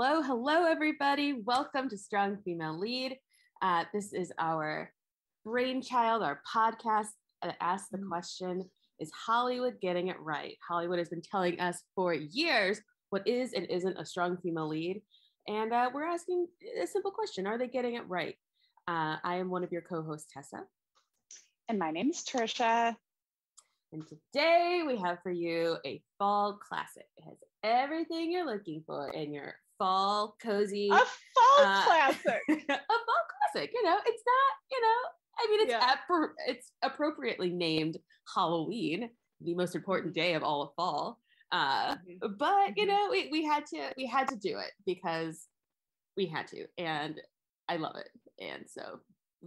Hello, hello, everybody. Welcome to Strong Female Lead. Uh, this is our brainchild, our podcast that asks the question Is Hollywood getting it right? Hollywood has been telling us for years what is and isn't a strong female lead. And uh, we're asking a simple question Are they getting it right? Uh, I am one of your co hosts, Tessa. And my name is Trisha. And today we have for you a fall classic. It has everything you're looking for in your fall cozy. A fall uh, classic. a fall classic. You know, it's not, you know, I mean, it's yeah. it's appropriately named Halloween, the most important day of all of fall. Uh, mm-hmm. But you mm-hmm. know, we, we had to we had to do it because we had to, and I love it. And so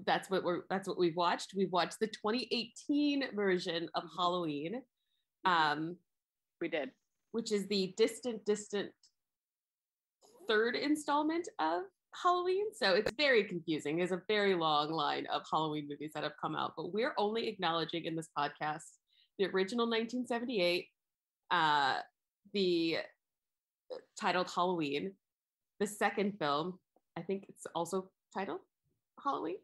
that's what we're that's what we've watched. We've watched the 2018 version of mm-hmm. Halloween. Um, we did, which is the distant, distant third installment of Halloween. So it's very confusing. There's a very long line of Halloween movies that have come out, but we're only acknowledging in this podcast the original 1978, uh, the titled Halloween, the second film, I think it's also titled Halloween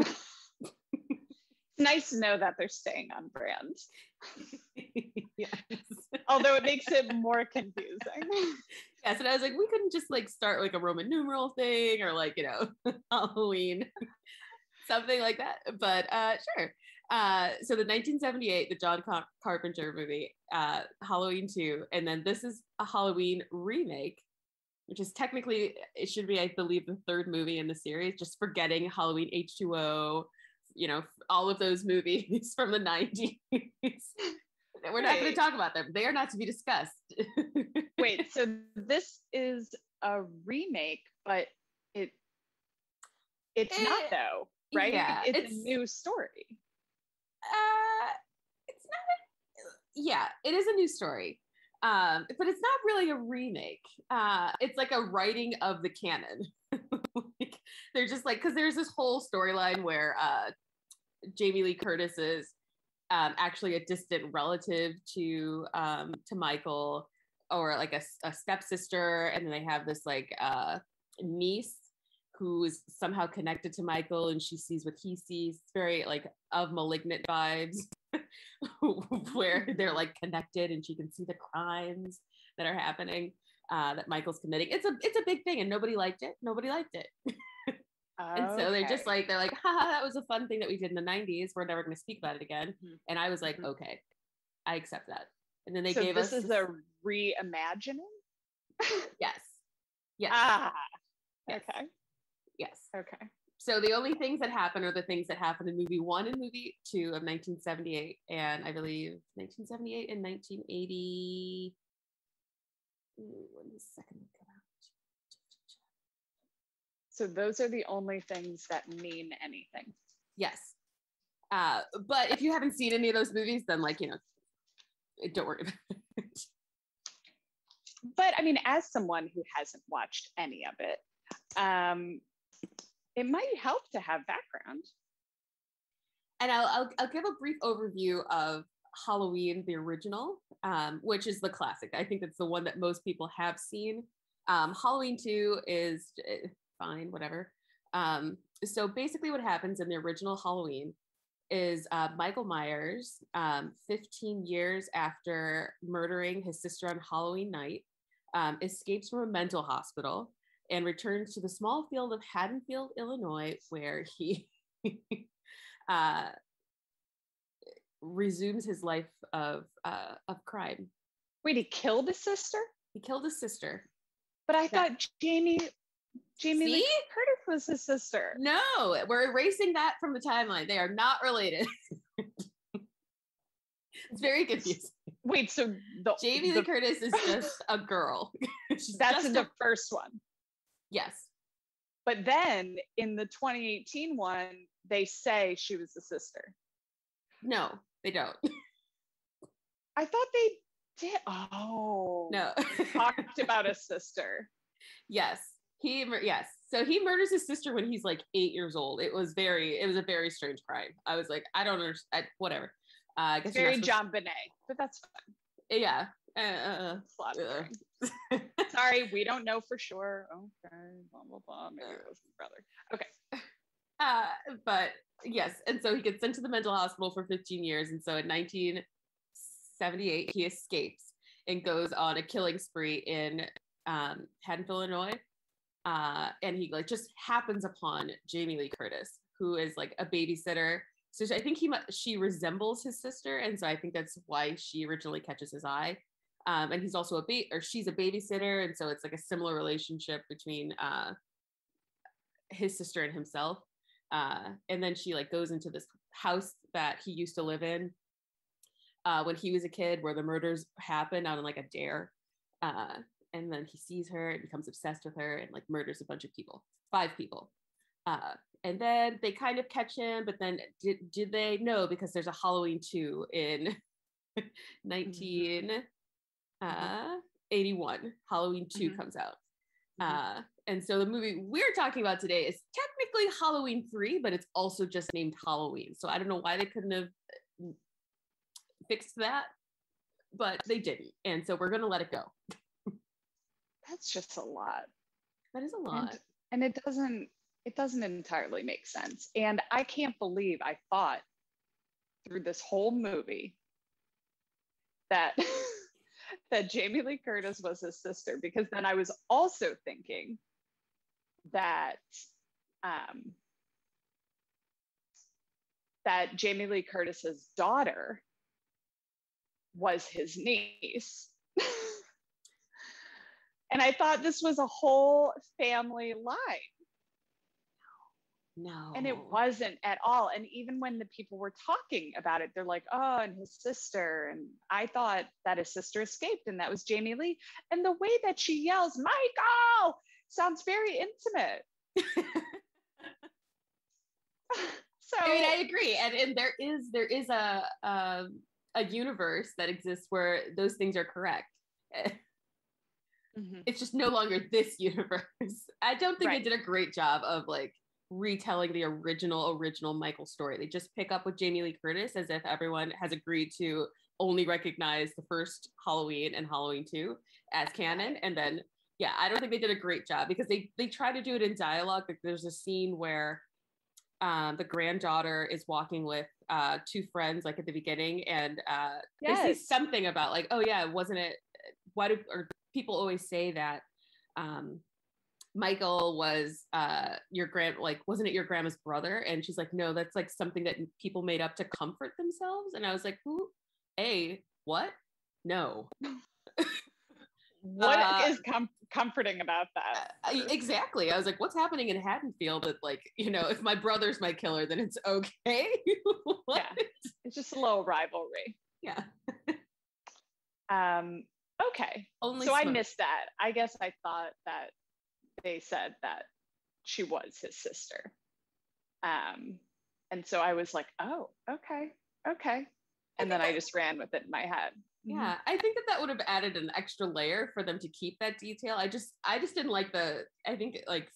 nice to know that they're staying on brand. yes. Although it makes it more confusing. Yes, and I was like, we couldn't just like start like a Roman numeral thing or like, you know, Halloween, something like that. But uh sure. Uh, so the 1978, the John Car- Carpenter movie, uh, Halloween 2, and then this is a Halloween remake, which is technically it should be, I believe, the third movie in the series. Just forgetting Halloween H2O, you know, all of those movies from the 90s. We're not going to talk about them. They are not to be discussed. Wait, so this is a remake, but it it's it, not though, right? Yeah, it's, it's, a new story. Uh it's not a, yeah, it is a new story. Um, but it's not really a remake. Uh, it's like a writing of the canon. like, they're just like because there's this whole storyline where uh, Jamie Lee Curtis is um, actually a distant relative to um, to Michael or like a, a stepsister, and then they have this like uh, niece who's somehow connected to Michael, and she sees what he sees. It's very like of malignant vibes, where they're like connected, and she can see the crimes that are happening uh, that Michael's committing. It's a it's a big thing, and nobody liked it. Nobody liked it. And so they're just like, they're like, haha, that was a fun thing that we did in the 90s. We're never going to speak about it again. Mm-hmm. And I was like, mm-hmm. okay, I accept that. And then they so gave this us. This is a reimagining? yes. Yes. Ah. Yes. Okay. Yes. Okay. So the only things that happen are the things that happen in movie one and movie two of 1978, and I believe 1978 and 1980. Ooh, the second? So those are the only things that mean anything. Yes. Uh, but if you haven't seen any of those movies, then like, you know, don't worry about it. But I mean, as someone who hasn't watched any of it, um, it might help to have background. And I'll, I'll, I'll give a brief overview of Halloween, the original, um, which is the classic. I think that's the one that most people have seen. Um, Halloween 2 is eh, fine, whatever. Um, so basically, what happens in the original Halloween is uh, Michael Myers, um, 15 years after murdering his sister on Halloween night, um, escapes from a mental hospital and returns to the small field of Haddonfield, Illinois, where he uh, resumes his life of uh, of crime. Wait, he killed his sister? He killed his sister. But I yeah. thought Jamie Jamie See? Lee Curtis was his sister. No, we're erasing that from the timeline. They are not related. it's very confusing. Wait, so the, Jamie the, Lee Curtis is just a girl. that's the first one. Yes. But then in the 2018 one, they say she was the sister. No, they don't. I thought they did. Oh, no. talked about a sister. Yes. He yes. So he murders his sister when he's like eight years old. It was very, it was a very strange crime. I was like, I don't understand. Whatever. Uh, I guess very JonBenét, but that's fine. Yeah, Uh, Slaughtering. Sorry, we don't know for sure. Okay, blah blah blah. Maybe it was his brother. Okay. uh, but yes, and so he gets sent to the mental hospital for 15 years, and so in 1978 he escapes and goes on a killing spree in um, Haddonfield, Illinois, uh, and he like just happens upon Jamie Lee Curtis, who is like a babysitter. So I think he she resembles his sister, and so I think that's why she originally catches his eye. Um, and he's also a ba- or she's a babysitter, and so it's like a similar relationship between uh, his sister and himself. Uh, and then she like goes into this house that he used to live in uh, when he was a kid, where the murders happened out on like a dare. Uh, and then he sees her and becomes obsessed with her and like murders a bunch of people, five people. Uh, and then they kind of catch him, but then did, did they? No, because there's a Halloween 2 in 1981. Mm-hmm uh, Halloween 2 mm-hmm. comes out. Mm-hmm. Uh, and so the movie we're talking about today is technically Halloween 3, but it's also just named Halloween. So I don't know why they couldn't have uh, fixed that, but they didn't. And so we're going to let it go. That's just a lot. That is a lot. And, and it doesn't it doesn't entirely make sense. And I can't believe I thought through this whole movie that that Jamie Lee Curtis was his sister because then I was also thinking that um, that Jamie Lee Curtis's daughter was his niece. and I thought this was a whole family line. No. And it wasn't at all. And even when the people were talking about it, they're like, oh, and his sister. And I thought that his sister escaped, and that was Jamie Lee. And the way that she yells, Michael, sounds very intimate. so I mean, I agree. And, and there is there is a um, a universe that exists where those things are correct. Mm-hmm. It's just no longer this universe. I don't think right. they did a great job of like retelling the original original Michael story. They just pick up with Jamie Lee Curtis as if everyone has agreed to only recognize the first Halloween and Halloween 2 as canon and then yeah, I don't think they did a great job because they they try to do it in dialogue. Like there's a scene where um, the granddaughter is walking with uh, two friends like at the beginning and uh, yes. they say something about like oh yeah wasn't it why do or people always say that um, Michael was uh your grand like wasn't it your grandma's brother? And she's like, no, that's like something that people made up to comfort themselves. And I was like, who? A what? No. What uh, is com- comforting about that? Uh, exactly. I was like, what's happening in Haddonfield that like, you know, if my brother's my killer, then it's okay. yeah. It's just a little rivalry. Yeah. um okay. Only so smoke. I missed that. I guess I thought that they said that she was his sister. Um, and so I was like, oh, okay, okay. And then I just ran with it in my head. Mm-hmm. Yeah, I think that that would have added an extra layer for them to keep that detail. I just, I just didn't like the. I think like,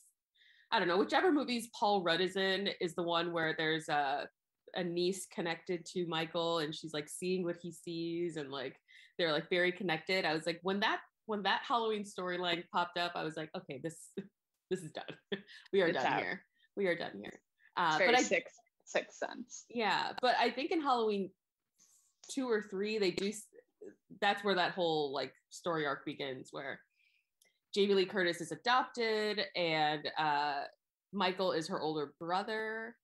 I don't know, whichever movies Paul Rudd is in is the one where there's a a niece connected to Michael, and she's like seeing what he sees, and like they're like very connected. I was like, when that when that Halloween storyline popped up, I was like, okay, this this is done. we are it's done out. here. We are done here. Uh, but I six six sense. Yeah, but I think in Halloween two or three, they do. That's where that whole like story arc begins, where Jamie Lee Curtis is adopted, and uh, Michael is her older brother,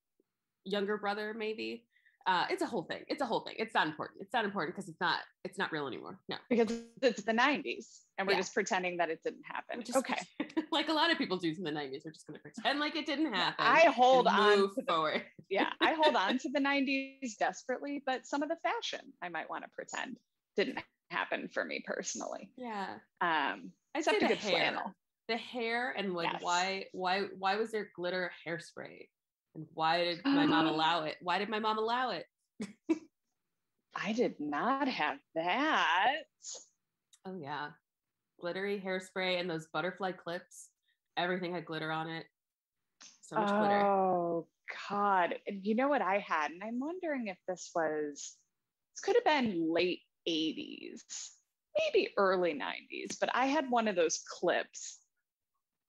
younger brother, maybe uh, it's a whole thing. It's a whole thing. It's not important. It's not important because it's not it's not real anymore. No, because it's the '90s, and we're yeah. just pretending that it didn't happen. Just, okay, like a lot of people do in the '90s. We're just going to pretend like it didn't happen. I hold on to the, forward. yeah, I hold on to the '90s desperately, but some of the fashion I might want to pretend didn't happen for me personally. Yeah. Um, I say the hair, flannel. the hair, and like yes. why why why was there glitter hairspray? And why did my mom allow it? Why did my mom allow it? I did not have that. Oh yeah. Glittery hairspray and those butterfly clips. Everything had glitter on it. So much oh, glitter. Oh God. You know what I had? And I'm wondering if this was this could have been late 80s. maybe early 90s, but I had one of those clips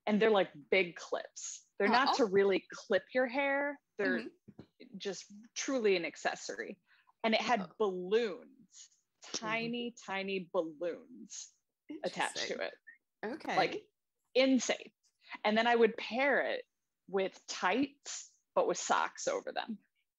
and they're like big clips. They're not Oh. to really clip your hair, they're Mhm. just truly an accessory. And it had Oh. balloons, tiny, tiny balloons attached to it. Okay. Like insane. And then I would pair it with tights, but with socks over them,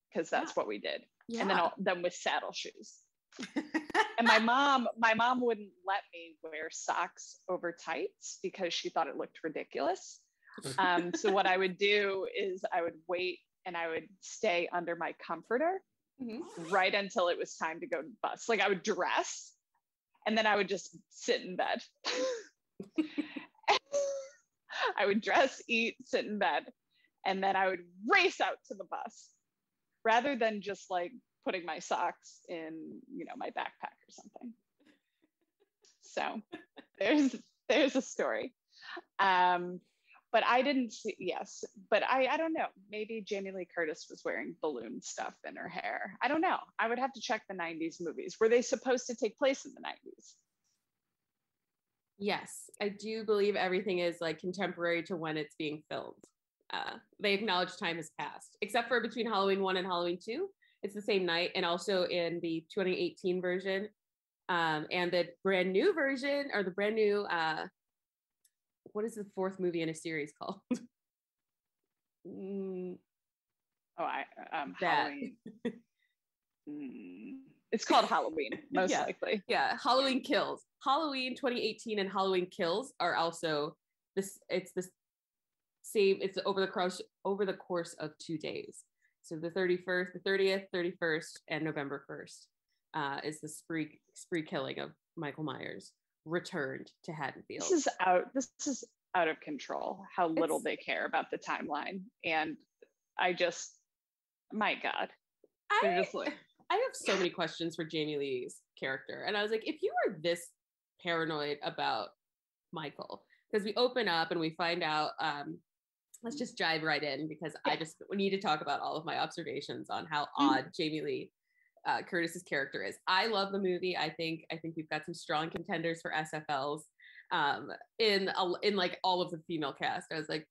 because that's what we did. yeah. And then all, then with saddle shoes. And my mom, my mom wouldn't let me wear socks over tights because she thought it looked ridiculous. Um, so what I would do is I would wait and I would stay under my comforter Mhm. right until it was time to go to the bus. Like I would dress and then I would just sit in bed. I would dress, eat, sit in bed, and then I would race out to the bus rather than just like putting my socks in, you know, my backpack or something. So there's there's a story. Um, but I didn't see yes, but I I don't know. Maybe Jamie Lee Curtis was wearing balloon stuff in her hair. I don't know. I would have to check the 90s movies. Were they supposed to take place in the 90s? Yes, I do believe everything is like contemporary to when it's being filmed. Uh, they acknowledge time has passed, except for between Halloween 1 and Halloween 2. It's the same night. And also in the 2018 version um, and the brand new version or the brand new, uh, what is the fourth movie in a series called? Mm, Oh, I um That. Halloween. Mm, it's called Halloween, most Yeah. likely. yeah, Halloween Kills. Halloween 2018 and Halloween Kills are also this. It's the same. It's over the course over the course of two days. So the 31st, the 30th, 31st, and November 1st uh, is the spree spree killing of Michael Myers returned to Haddonfield. This is out. This is out of control. How little It's- they care about the timeline, and I just, my God, I, just like, I have so many questions for Jamie Lee's character. And I was like, if you were this paranoid about Michael, because we open up and we find out, um, let's just dive right in because I just need to talk about all of my observations on how Mhm. odd Jamie Lee uh, Curtis's character is. I love the movie. I think I think we've got some strong contenders for SFLs um, in a- in like all of the female cast. I was like,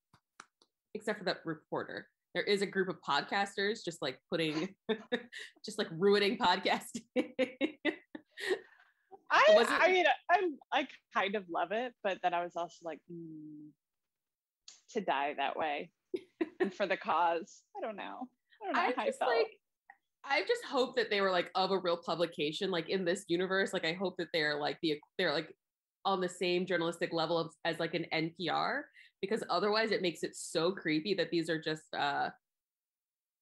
except for that reporter. There is a group of podcasters just like putting, just like ruining podcasting. I, I mean, I, I kind of love it, but then I was also like, mm, to die that way, and for the cause. I don't know. I don't know I how I just felt. like, I just hope that they were like of a real publication, like in this universe. Like I hope that they're like the they're like on the same journalistic level of, as like an NPR, because otherwise it makes it so creepy that these are just uh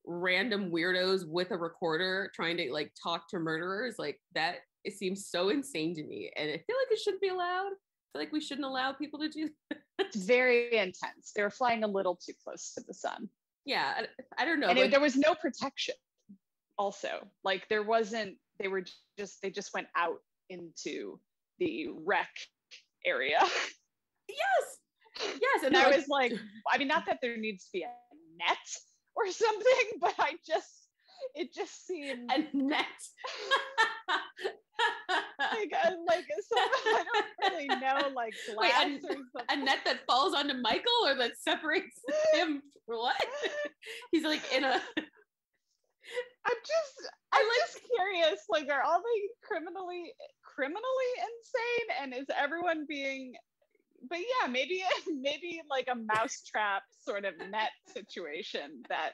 random weirdos with a recorder trying to like talk to murderers. Like that it seems so insane to me. And I feel like it shouldn't be allowed. I feel like we shouldn't allow people to do it's very intense. They were flying a little too close to the sun. yeah, I, I don't know. and it- there was no protection also like there wasn't they were just they just went out into the wreck area yes. Yes. and they're i was like i mean not that there needs to be a net or something but i just it just seemed a net. like uh, like some, i don't really know like Wait, glass a- or something a net that falls onto Michael or that separates him. What? He's like in a. i'm just i'm just curious like are all they criminally criminally insane? And is everyone being but yeah maybe maybe like a mousetrap sort of net situation that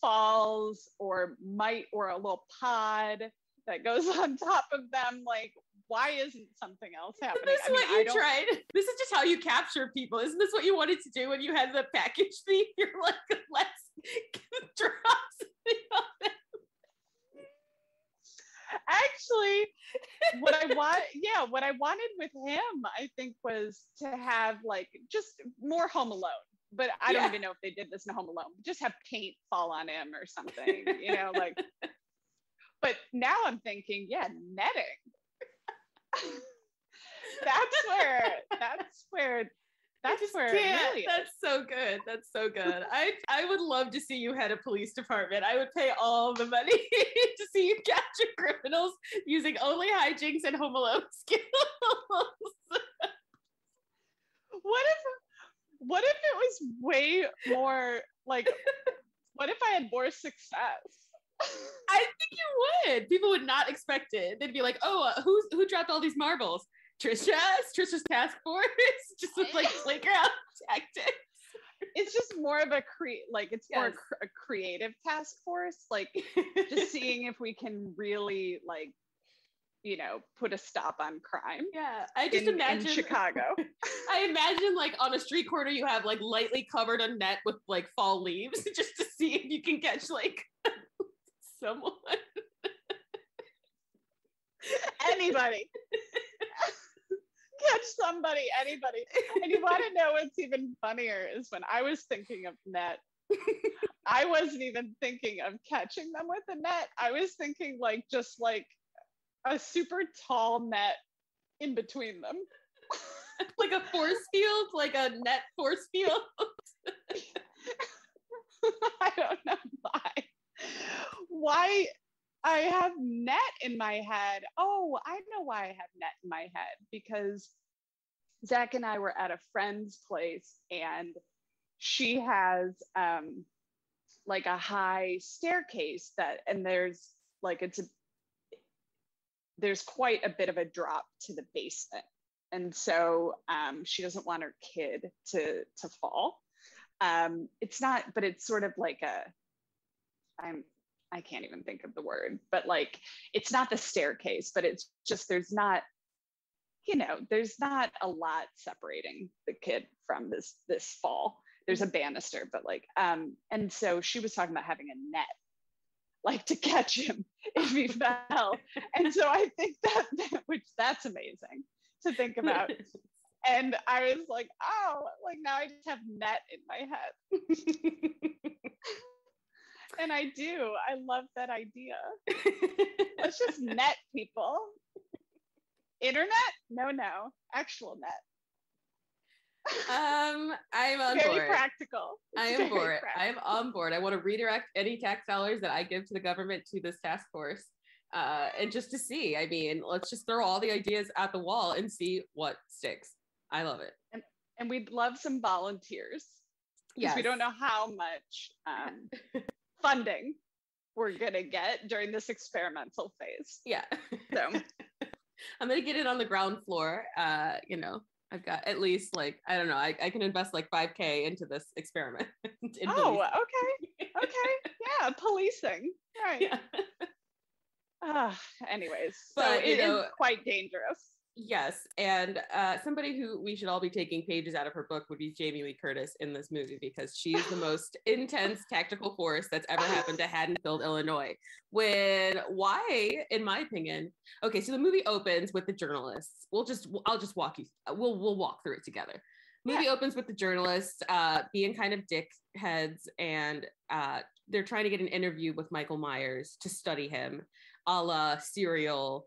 falls or might or a little pod that goes on top of them like why isn't something else Isn't happening this I mean, what you tried? This is just how you capture people. Isn't this what you wanted to do when you had the package fee? You're like, let's drop something on actually what i want yeah what i wanted with him i think was to have like just more home alone but i don't Yeah. even know if they did this in home alone just have paint fall on him or something you know like but now i'm thinking yeah netting that's where that's where That's where really. That's so good. That's so good. I I would love to see you head a police department. I would pay all the money to see you capture criminals using only hijinks and home alone skills. what if what if it was way more like what if I had more success? I think you would. People would not expect it. They'd be like, "Oh, uh, who's who dropped all these marbles? Trisha? Trisha's task force? Just with like playground tactics." it's just more of a cre like it's more Yes. cr- a creative task force like just seeing if we can really like you know put a stop on crime yeah, I just in, in imagine chicago I imagine like on a street corner you have like lightly covered a net with like fall leaves just to see if you can catch like someone. anybody catch somebody anybody and you want to know what's even funnier is when i was thinking of net i wasn't even thinking of catching them with a net i was thinking like just like a super tall net in between them like a force field, like a net force field. I don't know why. Why I have net in my head. Oh, I know why I have net in my head because Zach and I were at a friend's place and she has um like a high staircase that and there's like it's a there's quite a bit of a drop to the basement and so um, she doesn't want her kid to to fall um, it's not but it's sort of like a i'm i can't even think of the word but like it's not the staircase but it's just there's not you know there's not a lot separating the kid from this this fall. There's a banister but like um and so she was talking about having a net like to catch him if he fell. And so i think that which that's amazing to think about. And I was like, oh, like now I just have net in my head. And I do. I love that idea. Let's just net people. Internet? No, no. Actual net. um, I'm on Very board. practical. I am very bored. I am on board. I want to redirect any tax dollars that I give to the government to this task force. Uh, and just to see, I mean, let's just throw all the ideas at the wall and see what sticks. I love it. And and we'd love some volunteers. Yes. we don't know how much um, funding we're going to get during this experimental phase. Yeah. So, I'm gonna get it on the ground floor. Uh, you know, I've got at least like I don't know. I, I can invest like 5k into this experiment. in oh, okay. Okay. Yeah. Policing. Right. yeah. Ah, anyways, But, so you it is know- quite dangerous. Yes, and uh, somebody who we should all be taking pages out of her book would be Jamie Lee Curtis in this movie because she's the most intense tactical force that's ever happened to Haddonfield, Illinois. When why, in my opinion, okay, so the movie opens with the journalists. We'll just I'll just walk you. We'll we'll walk through it together. Movie opens with the journalists uh, being kind of dickheads, and uh, they're trying to get an interview with Michael Myers to study him, a la Serial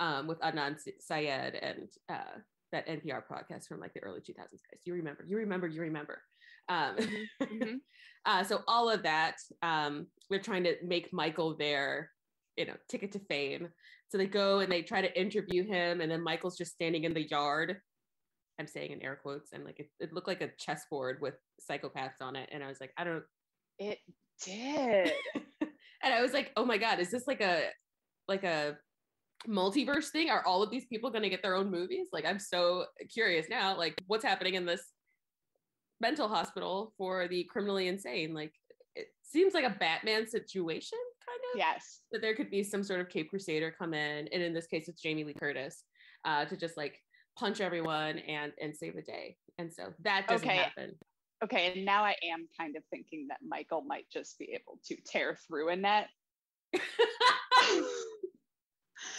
um, with Adnan Syed and uh, that NPR podcast from like the early 2000s guys. You remember, you remember, you remember. Um, Mhm. uh, so all of that, um, we're trying to make Michael their, you know, ticket to fame. So they go and they try to interview him, and then Michael's just standing in the yard. I'm saying in air quotes, and like it, it looked like a chessboard with psychopaths on it, and I was like, I don't. It did. and I was like, oh my god, is this like a like a multiverse thing? Are all of these people going to get their own movies? Like, I'm so curious now. Like, what's happening in this mental hospital for the criminally insane? Like, it seems like a Batman situation, kind of. yes. That there could be some sort of Cape Crusader come in, and in this case, it's Jamie Lee Curtis uh, to just like punch everyone and and save the day. And so that doesn't Okay. happen. Okay. And now I am kind of thinking that Michael might just be able to tear through a net.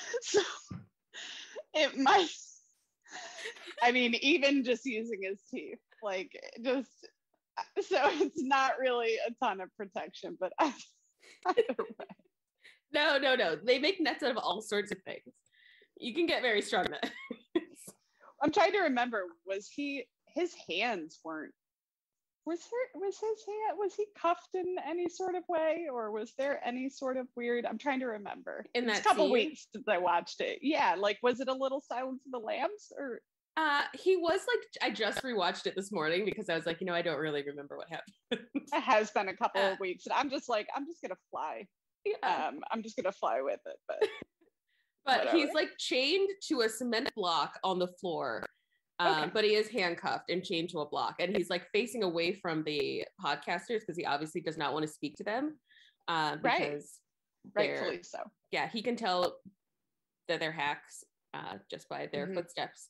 so it might, I mean, even just using his teeth, like just, so it's not really a ton of protection, but I, either way. No, no, no. They make nets out of all sorts of things. You can get very strong nets. I'm trying to remember, was he his hands weren't was there was his hand was he cuffed in any sort of way or was there any sort of weird i'm trying to remember In that a couple scene? weeks since i watched it yeah like was it a little silence of the lambs or Uh, he was like, I just rewatched it this morning because I was like, you know, I don't really remember what happened. it has been a couple Uh, of weeks and i'm just like i'm just gonna fly Yeah. um i'm just gonna fly with it but but he's like chained to a cement block on the floor. Um, Okay. but he is handcuffed and chained to a block, and he's like facing away from the podcasters because he obviously does not want to speak to them. Uh, Right. rightfully so yeah, he can tell that they're hacks uh, just by their Mhm. footsteps,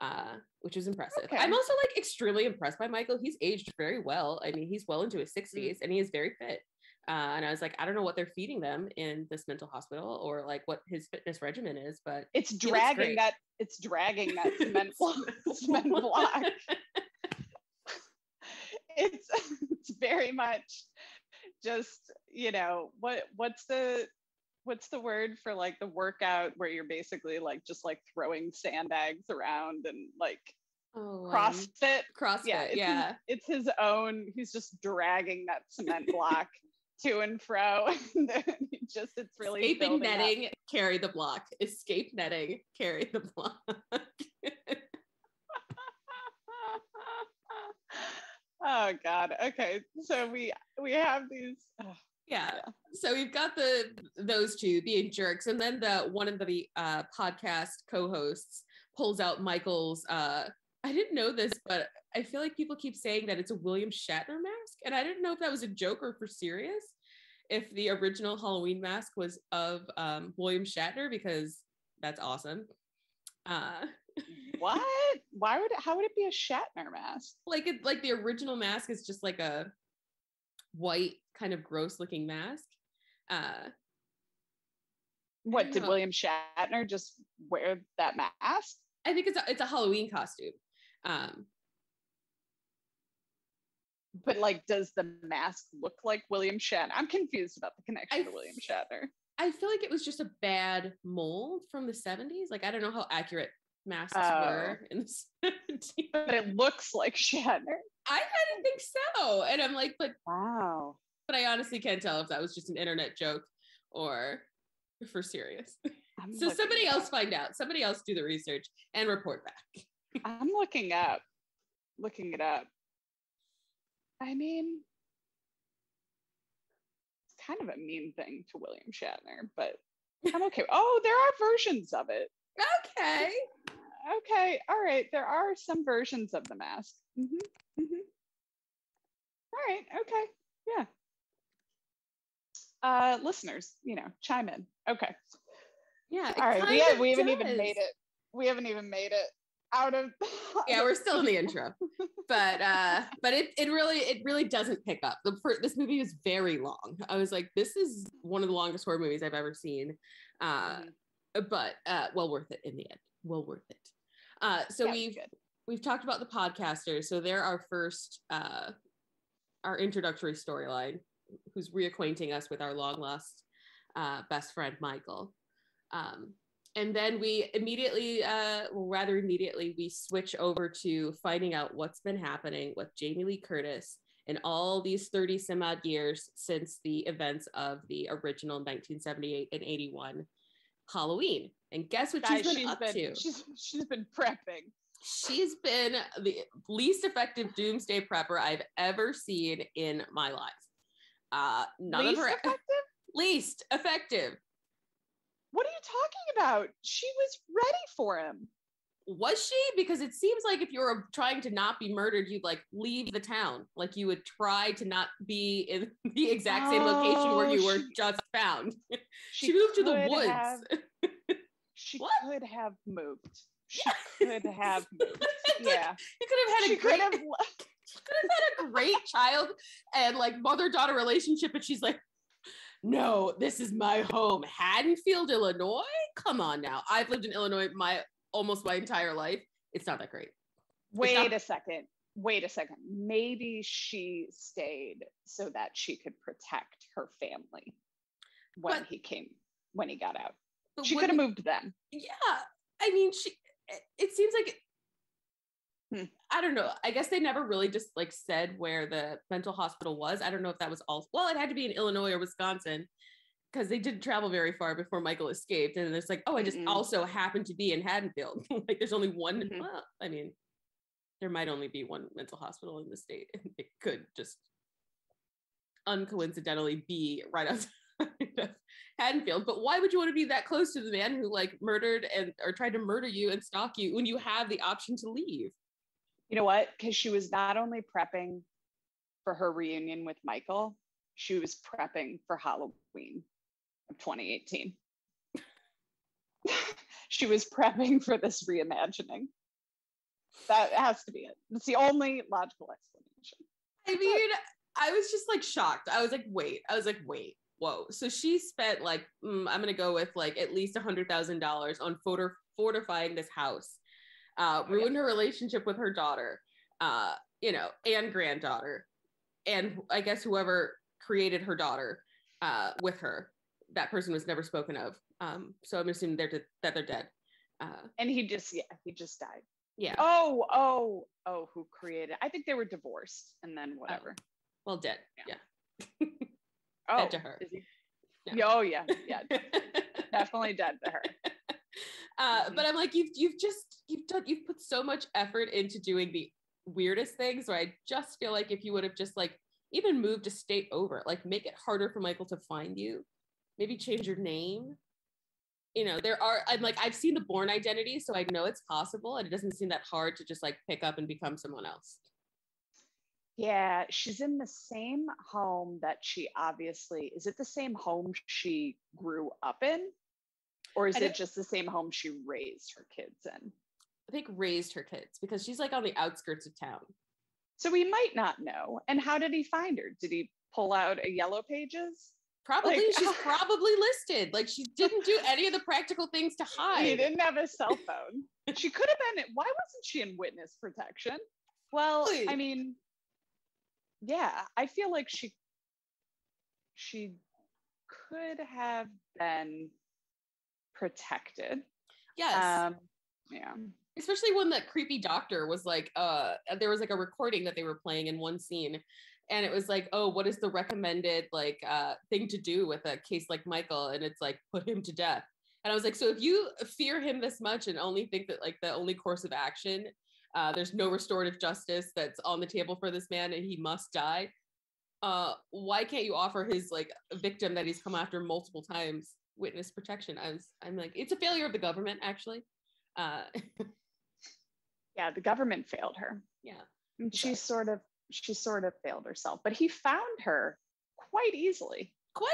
uh, which is impressive. Okay. I'm also like extremely impressed by Michael. He's aged very well. I mean, he's well into his 60s and he is very fit. Uh, and I was like, I don't know what they're feeding them in this mental hospital or like what his fitness regimen is, but it's dragging that it's dragging that cement block cement block. It's it's very much just you know what what's the what's the word for like the workout where you're basically like just like throwing sandbags around and like oh, um, crossfit? CrossFit, yeah it's, yeah. His, it's his own he's just dragging that cement block to and fro just it's really Escaping building up. netting, carry the block. Escape netting, carry the block. oh god okay so we we have these ugh, yeah. Yeah. So we've got the those two being jerks, and then the one of the uh, podcast co-hosts pulls out Michael's. Uh, I didn't know this, but I feel like people keep saying that it's a William Shatner mask, and I didn't know if that was a joke or for serious. If the original Halloween mask was of um, William Shatner, because that's awesome. Uh, what why would it how would it be a shatner mask like it, like the original mask is just like a white kind of gross looking mask. Uh, what did know. william shatner just wear that mask I think it's a, it's a Halloween costume. Um, but like does the mask look like william shatner i'm confused about the connection I to william shatner I feel like it was just a bad mold from the 70s. Like I don't know how accurate masks Oh. were in the 70s. but it looks like shatner I didn't think so. And I'm like, but wow but I honestly can't tell if that was just an internet joke or for serious. I'm So somebody it else find out. Somebody else do the research and report back. i'm looking up looking it up i mean it's kind of a mean thing to william shatner but i'm okay oh there are versions of it. Okay. okay all right there are some versions of the mask. Hmm hmm all right okay yeah. Uh listeners you know chime in. Okay. Yeah. all right we, have, we haven't even made it. We haven't even made it out of yeah we're still in the intro. But uh but it it really it really doesn't pick up. The this movie is very long. I was like this is one of the longest horror movies i've ever seen uh Mhm. but uh well worth it in the end. Well worth it. Uh so Yeah, we've good. we've talked about the podcasters. So they're our first uh our introductory storyline who's reacquainting us with our long lost uh best friend michael. Um and then we immediately uh well rather immediately we switch over to finding out what's been happening with jamie lee curtis in all these 30 some odd years since the events of the original 1978 and 81 halloween and guess what Guys, she's been up been, to she's she's been prepping she's been the least effective doomsday prepper I've ever seen in my life. Uh, none Least of her effective? least effective. What are you talking about she was ready for him Was she? Because it seems like if you were trying to not be murdered, you'd like leave the town. Like you would try to not be in the exact same location where Oh, you were just found. She, moved to the woods. have- she What? could have moved she could have moved It's like, yeah you could have had she a great could have le- could have had a great child and like mother daughter relationship, but she's like, no, this is my home, Haddonfield, Illinois. Come on now, I've lived in Illinois my almost my entire life. It's not that great. wait not- a second wait a second maybe she stayed so that she could protect her family when But- he came when he got out she could have moved then Yeah, I mean, she. It, it seems like. Hmm. I don't know. I guess they never really just like said where the mental hospital was. I don't know if that was all. Well, it had to be in Illinois or Wisconsin because they didn't travel very far before Michael escaped. And it's like, oh, I just Mm-mm. also happened to be in Haddonfield. like, there's only one. Mhm. Well, I mean, there might only be one mental hospital in the state. It could just uncoincidentally be right outside of Haddonfield. But why would you want to be that close to the man who like murdered and or tried to murder you and stalk you when you have the option to leave? You know what? Because she was not only prepping for her reunion with Michael, she was prepping for Halloween of 2018. she was prepping for this reimagining. That has to be it. It's the only logical explanation. I mean, I was just like shocked. I was like, wait. I was like, wait. Whoa. So she spent like, mm, I'm gonna go with like at least a hundred thousand dollars on photo fortifying this house. Uh, Oh, ruined her relationship with her daughter, uh, you know, and granddaughter, and I guess whoever created her daughter uh, with her. That person was never spoken of. Um, so I'm assuming they're de- that they're dead. Uh, And he just, yeah, he just died. yeah. Oh, oh, oh, who created? I think they were divorced and then whatever. Well, dead. Yeah. Yeah. oh, dead to her. he? Oh, yeah, yeah, definitely dead to her. uh, Mhm. but I'm like, you've you've just you've done you've put so much effort into doing the weirdest things. Where I just feel like if you would have just like even moved a state over, like make it harder for Michael to find you, maybe change your name. You know, there are I'm like I've seen the Bourne Identity, so I know it's possible, and it doesn't seem that hard to just like pick up and become someone else. Yeah, she's in the same home that she obviously is it the same home she grew up in? Or is it just the same home she raised her kids in? I think raised her kids because she's like on the outskirts of town. So we might not know. And how did he find her? Did he pull out a yellow pages? Probably Like- she's probably listed. Like she didn't do any of the practical things to hide. He didn't have a cell phone. she could have been. Why wasn't she in witness protection? Well, Really? I mean, yeah, I feel like she she could have been protected. Yes. Um, yeah. especially when that creepy doctor was like uh there was like a recording that they were playing in one scene and it was like oh what is the recommended like uh thing to do with a case like michael and it's like put him to death and i was like so if you fear him this much and only think that like the only course of action uh there's no restorative justice that's on the table for this man and he must die uh why can't you offer his like victim that he's come after multiple times witness protection i was i'm like it's a failure of the government actually uh Yeah, the government failed her. yeah And. She sort of she sort of failed herself, but he found her quite easily. quite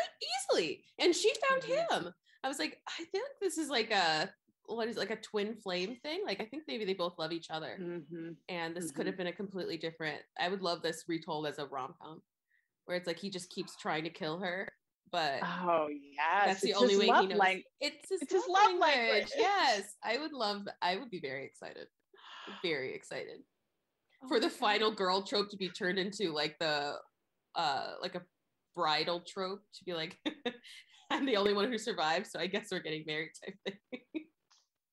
easily. And she found Mhm. him. I was like, I feel like this is like a what is it, like a twin flame thing? Like I think maybe they both love each other. Mm-hmm. And this could have been a completely different. I would love this retold as a rom com, where it's like he just keeps trying to kill her, but Oh yes, that's the it's only way love he knows. lang- it's his, it's his love love language. language. Yes, I would love. I would be very excited. Very excited Oh for the God. final girl trope to be turned into like the uh like a bridal trope to be like I'm the only one who survived, so I guess we're getting married type thing.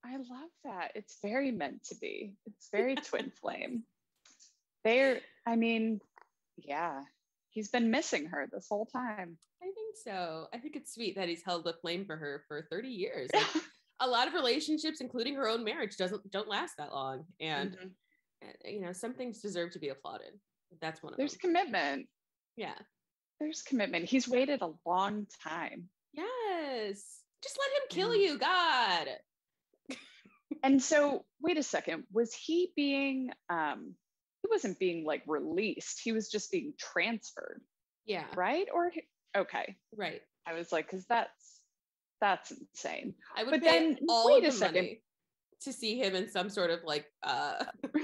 I love that. It's very meant to be. It's very twin flame. They're, I mean, yeah, he's been missing her this whole time. I think so. I think it's sweet that he's held the flame for her for 30 years. Like, a lot of relationships, including her own marriage, doesn't don't last that long. And Mhm. uh, you know, some things deserve to be applauded. That's one of there's them. commitment. yeah. There's commitment. He's waited a long time. Yes. Just let him kill Yeah. you, God. And so, wait a second. Was he being, um, he wasn't being like released. He was just being transferred, Yeah. right? Or, okay. Right. I was like, because that's, that's insane. I would But then, wait a the second. to see him in some sort of like uh uh,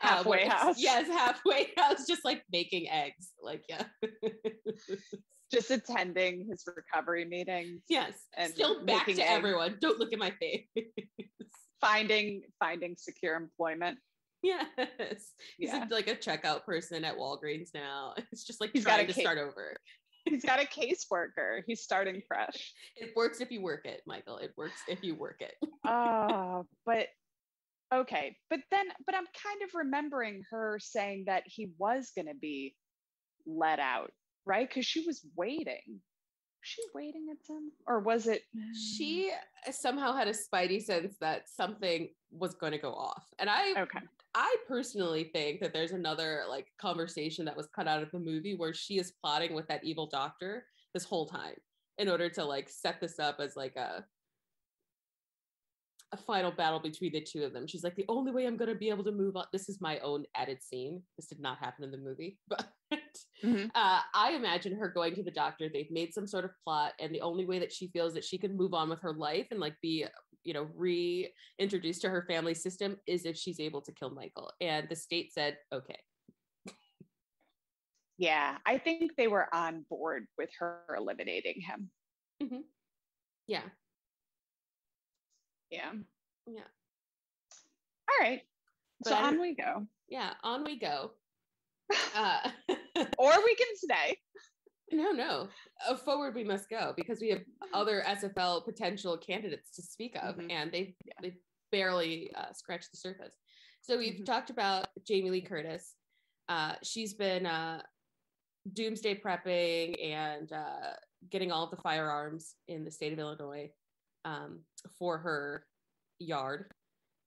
Halfway what- house. Yes, halfway house, just like making eggs. Like, yeah. Just attending his recovery meetings. yes. And Still back making to eggs. everyone. Don't look at my face. finding finding secure employment. yes. He's Yeah. like a checkout person at Walgreens now. It's just like He's trying to start over. He's got a caseworker. He's starting fresh. It works if you work it, Michael. It works if you work it. Oh, but okay, but then, but I'm kind of remembering her saying that he was going to be let out, right? Because she was waiting. Was she waiting at some, or was it? She mm. somehow had a spidey sense that something was going to go off, and I Okay. I personally think that there's another like conversation that was cut out of the movie where she is plotting with that evil doctor this whole time in order to like set this up as like a a final battle between the two of them. She's like, the only way I'm gonna be able to move on. This is my own added scene. This did not happen in the movie, but Mhm. uh, I imagine her going to the doctor. They've made some sort of plot, and the only way that she feels that she can move on with her life and like be, you know, reintroduced to her family system is if she's able to kill Michael. And the state said, okay, Yeah, I think they were on board with her eliminating him. yeah, Yeah. Yeah. All right. But so on we go. yeah. On we go. Uh, Or we can stay. no, no. Uh, forward we must go because we have other SFL potential candidates to speak of, Mhm. and they Yeah. they barely uh, scratched the surface. So we've Mhm. talked about Jamie Lee Curtis. Uh, she's been uh, doomsday prepping and uh, getting all of the firearms in the state of Illinois um, for her yard.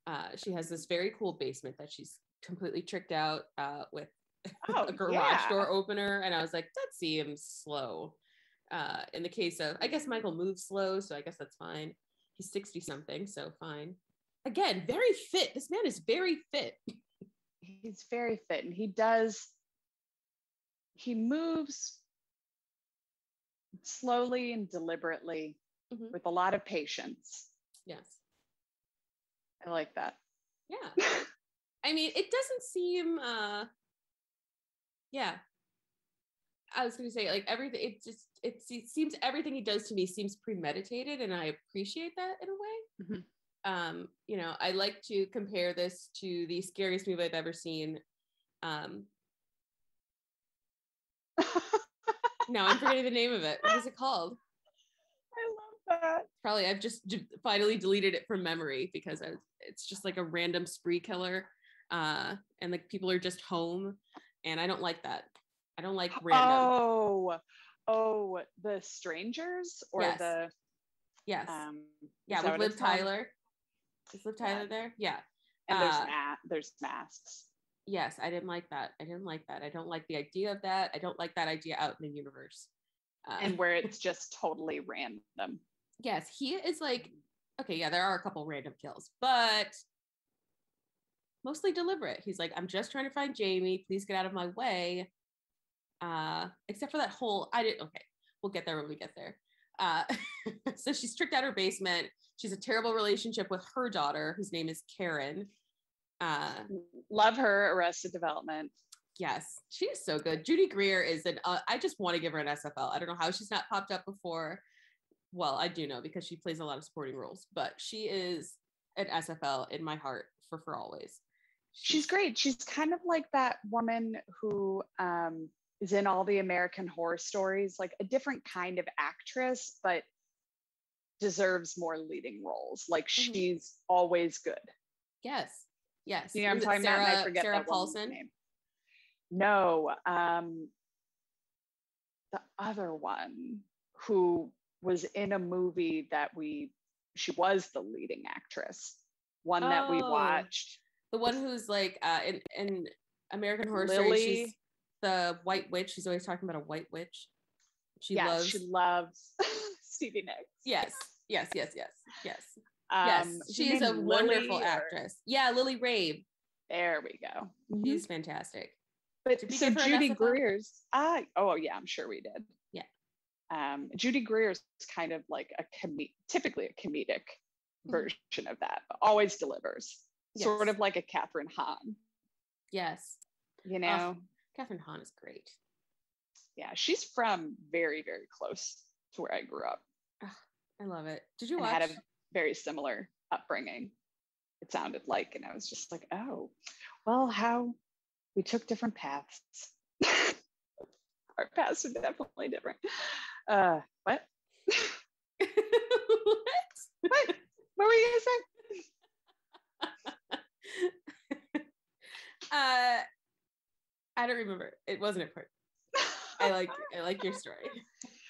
Uh, she has this very cool basement that she's completely tricked out uh, with Oh, a garage yeah. door opener. And i was like that seems slow. Uh in the case of i guess michael moves slow so i guess that's fine. He's 60 something so fine. Again very fit. This man is very fit. He's very fit and he does, he moves slowly and deliberately Mhm. with a lot of patience. yes I like that. yeah i mean it doesn't seem uh yeah i was gonna say like everything it just it, se- seems everything he does to me seems premeditated and i appreciate that in a way Mhm. um you know i like to compare this to the scariest movie i've ever seen um now i'm forgetting the name of it what is it called that. probably i've just finally deleted it from memory because I, it's just like a random spree killer uh and like people are just home and i don't like that i don't like random Oh, oh, the strangers or Yes. the yes um yeah with liv it's called? tyler is liv Yeah. tyler there yeah and there's uh, ma- there's masks. yes i didn't like that i didn't like that i don't like the idea of that i don't like that idea out in the universe uh, and where it's just totally random. Yes he is like okay yeah there are a couple random kills but mostly deliberate he's like i'm just trying to find jamie please get out of my way uh except for that whole i didn't okay we'll get there when we get there uh so she's tricked out her basement she's a terrible relationship with her daughter whose name is karen uh Love her Arrested Development. Yes, she is so good. Judy Greer is an. Uh, I just want to give her an SFL. I don't know how she's not popped up before. Well, I do know because she plays a lot of supporting roles, but she is an SFL in my heart for for always. She's great. She's kind of like that woman who um, is in all the American horror stories, like a different kind of actress, but deserves more leading roles. Like Mhm. she's always good. Yes, yes. You know I'm talking about? I Sarah- forget Sarah Paulson. name. No, um, the other one who was in a movie that we, she was the leading actress. One that we Oh. watched. The one who's like uh, in in American Horror Story, she's Lily. the White Witch. She's always talking about a White Witch. She yeah, loves. she loves Stevie Nicks. yes, yes, yes, yes, yes, Um, yes. She is a name wonderful or- actress. Yeah, Lily Rabe. There we go. She's fantastic. But so give her an Judy Greer's, ah, oh yeah, I'm sure we did. Um, Judy Greer's kind of like a com- typically a comedic Mhm. version of that, but always delivers. Sort of like a Kathryn Hahn, Yes. you know? Kathryn Hahn is great. yeah, she's from very, very close to where I grew up I love it. Did you and watch? had a very similar upbringing. It sounded like, and I was just like, oh, well, how we took different paths. Our paths are definitely different. Uh, what? what? What? What were you saying? uh, I don't remember. It wasn't important. I like I like your story.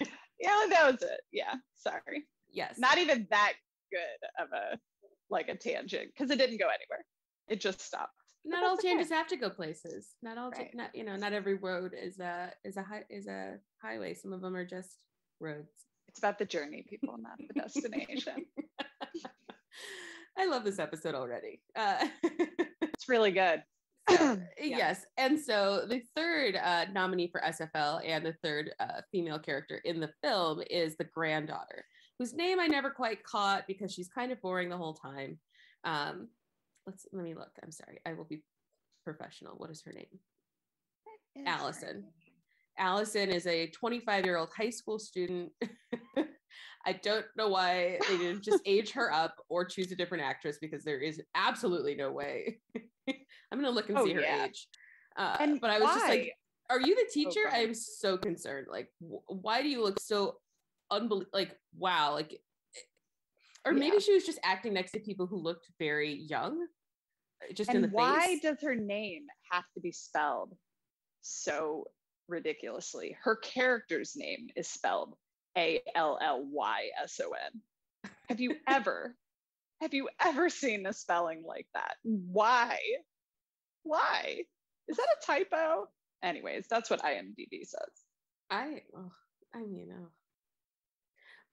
yeah, that was it. Yeah, sorry. Yes. Not even that good of a like a tangent because it didn't go anywhere. It just stopped. Not all changes have to go places. Not all, right. not you know, not every road is a is a is a highway. Some of them are just roads. It's about the journey, people, not the destination. I love this episode already. Uh, it's really good. So, yeah. Yes. And so the third uh, nominee for SFL and the third uh, female character in the film is the granddaughter, whose name I never quite caught because she's kind of boring the whole time. Um, let's let me look. I'm sorry. I will be professional. What is her name? Is Allison. Allison is a 25 year old high school student. I don't know why they didn't just age her up or choose a different actress because there is absolutely no way. I'm gonna look and oh, see her yeah. age. Uh, and but I was why? just like, "Are you the teacher?" Oh, I'm so concerned. Like, why do you look so unbelievable? Like, wow. Like, or yeah. maybe she was just acting next to people who looked very young. Uh, just and in the why face. does her name have to be spelled so ridiculously? Her character's name is spelled A L L Y S O N. Have you ever, have you ever seen a spelling like that? Why? Why? Is that a typo? Anyways, that's what IMDb says. I, oh, I mean, oh.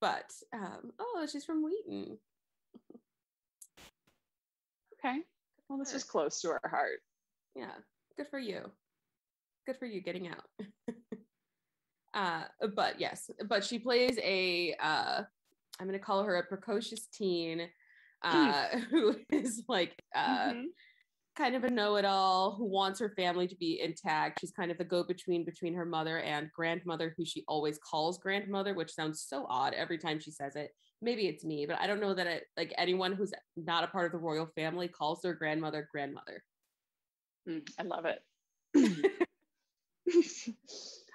But, um, oh, she's from Wheaton. okay. Well, this is close to our heart. Yeah. Good for you. Good for you getting out. uh, but yes, but she plays a, uh, I'm going to call her a precocious teen uh, who is like, uh, mm-hmm kind of a know-it-all who wants her family to be intact. She's kind of the go-between between her mother and grandmother, who she always calls grandmother, which sounds so odd every time she says it. Maybe it's me, but I don't know that it like anyone who's not a part of the royal family calls their grandmother grandmother. Mm, I love it.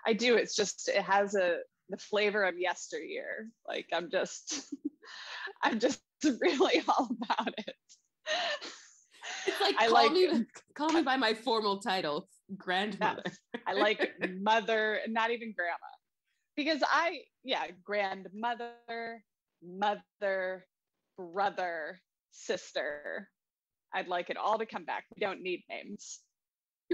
I do. It's just it has a the flavor of yesteryear. Like I'm just I'm just really all about it. It's like I call like, me call me by my formal title, grandmother. Yes. I like mother, not even grandma. Because I, yeah, grandmother, mother, brother, sister. I'd like it all to come back. We don't need names.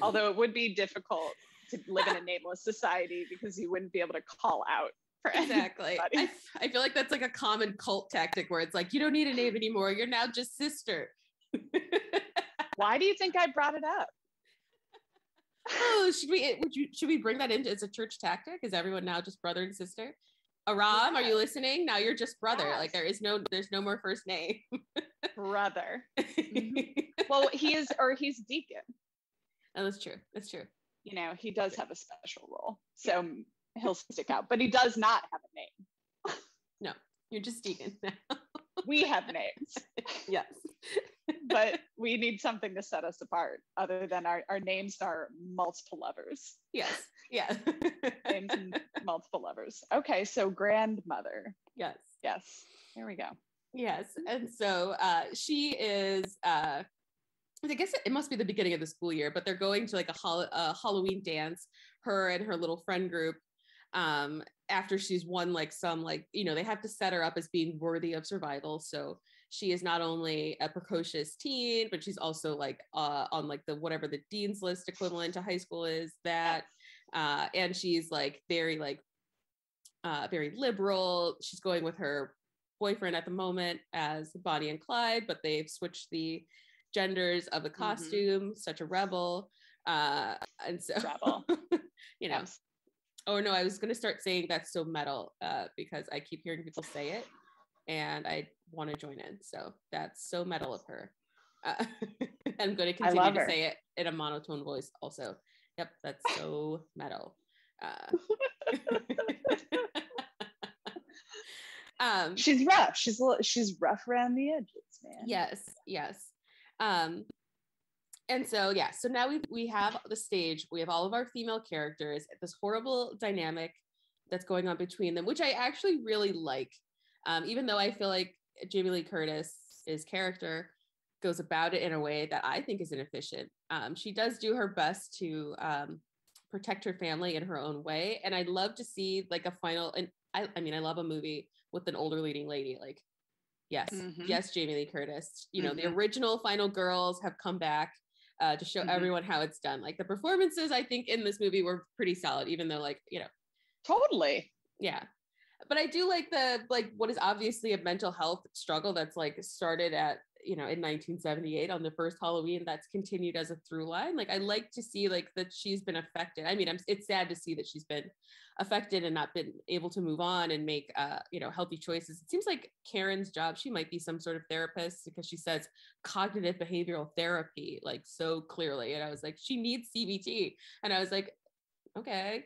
Although it would be difficult to live in a nameless society because you wouldn't be able to call out exactly I, I, feel like that's like a common cult tactic where it's like you don't need a name anymore you're now just sister why do you think I brought it up? oh, should we would you should we bring that into as a church tactic? Is everyone now just brother and sister? Aram, are you listening? Now you're just brother. Yes. Like there is no there's no more first name. brother. Mm-hmm. Well, he is or he's deacon. Oh, that's true. That's true. You know, he does have a special role. So he'll stick out, but he does not have a name. no, you're just deacon now. We have names. yes but we need something to set us apart other than our, our names are multiple lovers. Yes. Yeah. names multiple lovers. Okay. So grandmother. Yes. Yes. Here we go. Yes. And so uh, she is, uh, I guess it must be the beginning of the school year, but they're going to like a, hol- a Halloween dance, her and her little friend group um after she's won like some like you know they have to set her up as being worthy of survival so she is not only a precocious teen, but she's also like uh, on like the whatever the dean's list equivalent to high school is that. Uh, and she's like very like uh, very liberal. She's going with her boyfriend at the moment as Bonnie and Clyde, but they've switched the genders of the mm-hmm. costume. Mm-hmm. Such a rebel. Uh, and so, rebel. you know. Yes. Oh no, I was gonna start saying that's so metal uh, because I keep hearing people say it and I want to join in. So that's so metal of her. Uh, I'm going to continue to her. say it in a monotone voice also. Yep, that's so metal. Uh, um, she's rough. She's she's rough around the edges, man. Yes, yes. Um, and so yeah, so now we we have the stage. We have all of our female characters. At this horrible dynamic that's going on between them, which I actually really like um, even though I feel like Jamie Lee Curtis's character goes about it in a way that I think is inefficient. Um, she does do her best to um, protect her family in her own way. And I'd love to see like a final. And I, I mean, I love a movie with an older leading lady. Like, yes, Mhm. yes, Jamie Lee Curtis. You know, the Mhm. original Final Girls have come back uh, to show Mhm. everyone how it's done. Like the performances, I think in this movie were pretty solid, even though like you know Totally. yeah but i do like the like what is obviously a mental health struggle that's like started at you know in 1978 on the first halloween that's continued as a through line like i like to see like that she's been affected. I mean I'm, it's sad to see that she's been affected and not been able to move on and make uh you know healthy choices. It seems like karen's job she might be some sort of therapist because she says cognitive behavioral therapy like so clearly. And i was like she needs cbt and i was like okay.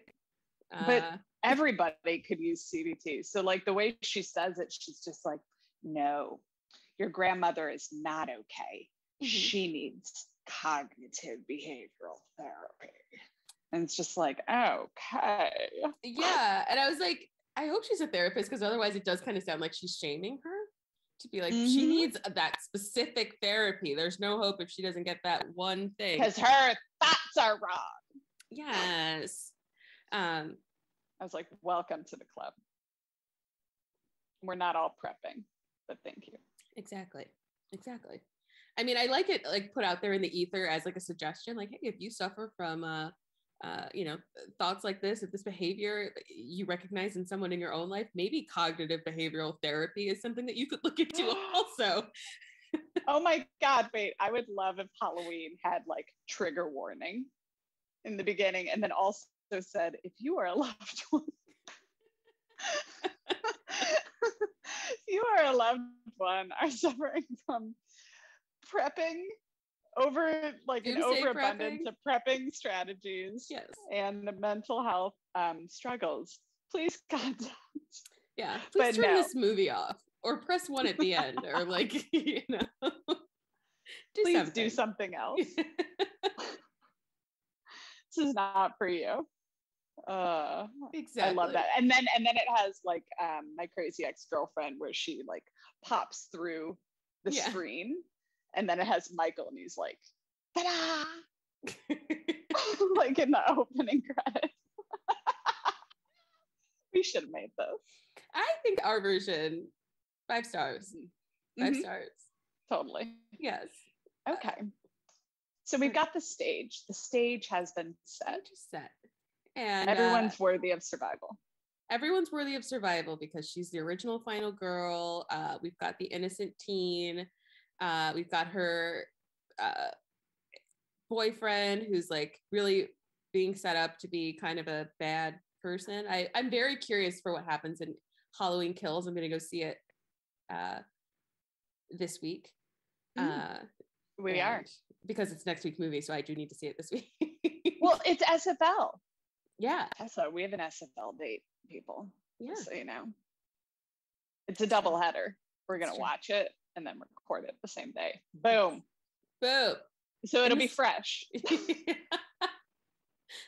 But uh, Everybody could use CBT. So, like the way she says it, she's just like, no, your grandmother is not okay. Mhm. She needs cognitive behavioral therapy. And it's just like, okay. yeah and i was like i hope she's a therapist because otherwise it does kind of sound like she's shaming her to be like she Mhm. needs that specific therapy there's no hope if she doesn't get that one thing Because her thoughts are wrong. yes um I was like, welcome to the club. We're not all prepping, but thank you. Exactly exactly i mean i like it like put out there in the ether as like a suggestion like hey if you suffer from uh uh, you know, thoughts like this, if this behavior you recognize in someone in your own life, maybe cognitive behavioral therapy is something that you could look into also. Oh my God, wait, I would love if Halloween had like trigger warning in the beginning and then also said, if you are a loved one, if you are a loved one are suffering from prepping over like an overabundance of prepping strategies Yes. and the mental health um, struggles, please contact. Yeah. But Please turn no. this movie off or press one at the end or like, you know, do Please something. do something else. this is not for you. Uh, exactly. I love that. And then and then it has like um, my crazy ex girlfriend where she like pops through the Yeah. screen, and then it has Michael and he's like, ta-da! like in the opening credits. we should have made this. I think our version, five stars. 5 Mhm, stars. Totally. Yes. Okay. So we've got the stage. The stage has been set. Set. And uh, Everyone's worthy of survival. everyone's worthy of survival because she's the original final girl. Uh, we've got the innocent teen. Uh, we've got her uh, boyfriend who's like really being set up to be kind of a bad person. I, I'm very curious for what happens in Halloween Kills. I'm going to go see it uh, this week. Mm, Uh, We are. because it's next week's movie, so I do need to see it this week. Well, it's SFL. Yeah, So we have an SFL date, people. yeah. So you know. It's a double header. We're gonna watch it and then record it the same day. Boom. Boom. So it'll be fresh.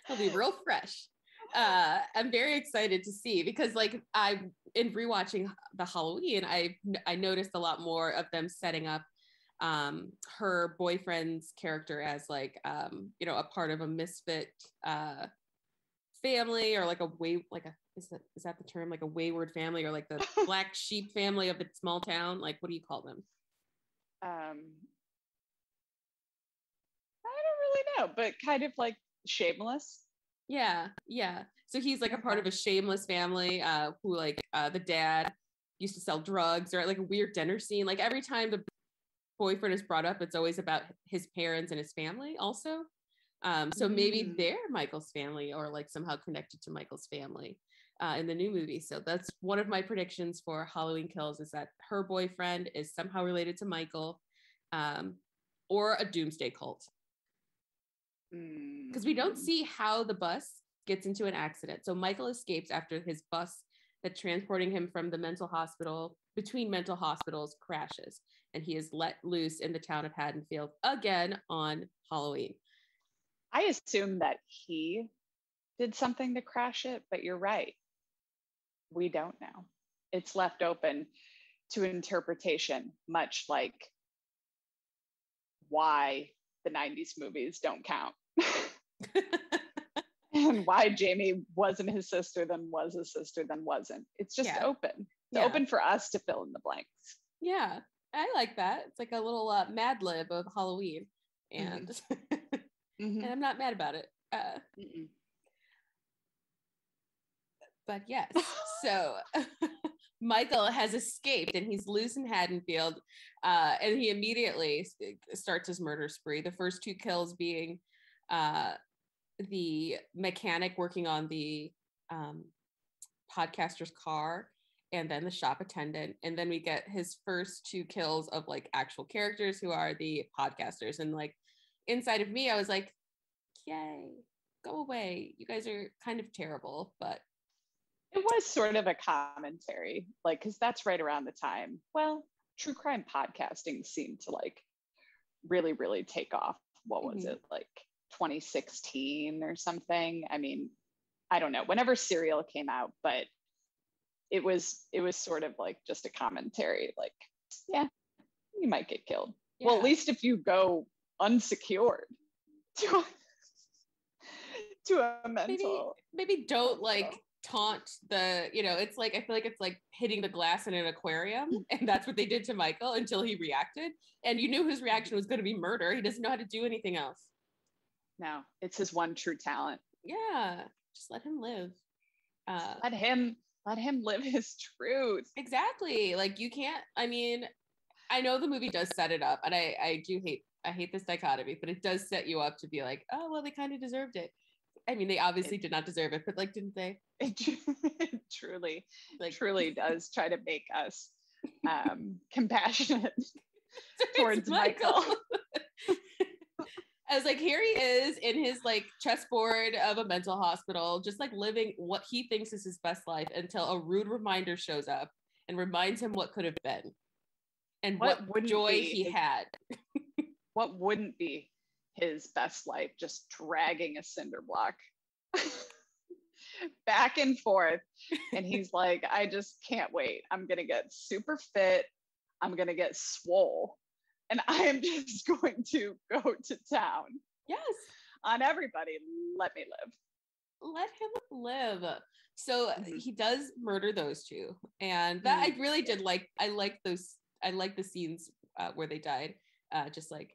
It'll be real fresh. Uh, I'm very excited to see because, like, I in rewatching the Halloween, I I noticed a lot more of them setting up um her boyfriend's character as like um you know a part of a misfit uh family or like a way like a is that is that the term like a wayward family or like the black sheep family of the small town like what do you call them Um I don't really know, but kind of like shameless. Yeah, yeah. So he's like a part of a shameless family uh who like uh the dad used to sell drugs or like a weird dinner scene. Like every time the boyfriend is brought up, it's always about his parents and his family also. Um so maybe Mm. they're Michael's family or like somehow connected to Michael's family uh in the new movie. So that's one of my predictions for Halloween Kills is that her boyfriend is somehow related to Michael um or a doomsday cult because we don't Mm. see how the bus gets into an accident. So Michael escapes after his bus that transporting him from the mental hospital between mental hospitals crashes and he is let loose in the town of Haddonfield again on Halloween. I assume that he did something to crash it, but you're right. We don't know. It's left open to interpretation, much like why the 90s movies don't count. and why Jamie wasn't his sister, then was his sister, then wasn't. It's just Yeah. open. It's Yeah. open for us to fill in the blanks. Yeah, I like that. It's like a little uh, Mad Lib of Halloween, and Mhm. and I'm not mad about it. Uh, but yes, so Michael has escaped and he's loose in Haddonfield, uh, and he immediately starts his murder spree. The first two kills being uh, the mechanic working on the um, podcaster's car, and then the shop attendant, and then we get his first two kills of like actual characters who are the podcasters, and like inside of me, I was like, "Yay, go away! You guys are kind of terrible, but." It was sort of a commentary, like, because that's right around the time. Well, true crime podcasting seemed to like really, really take off. What was Mhm. it, like 2016 or something? I mean, I don't know. Whenever Serial came out, but it was it was sort of like just a commentary, like, yeah, you might get killed. Well, at least if you go unsecured to a, to a maybe mental. maybe don't like taunt the you know it's like i feel like it's like hitting the glass in an aquarium and that's what they did to michael until he reacted and you knew his reaction was going to be murder. He doesn't know how to do anything else. No, it's his one true talent. yeah just let him live. Uh let him let him live his truth. Exactly like you can't i mean i know the movie does set it up and i i do hate i hate this dichotomy but it does set you up to be like oh well they kind of deserved it. I mean they obviously did not deserve it but like didn't they? It, it truly like truly does try to make us um compassionate towards michael, I was like, here he is in his like chessboard of a mental hospital, just like living what he thinks is his best life until a rude reminder shows up and reminds him what could have been and What what, joy be he had. What wouldn't be his best life just dragging a cinder block back and forth and he's like i just can't wait i'm gonna get super fit i'm gonna get swole and i am just going to go to town Yes, on everybody let me live let him live. So Mhm. he does murder those two, and that I Mm, really did like. I like those. I like the scenes uh, where they died. Uh, just like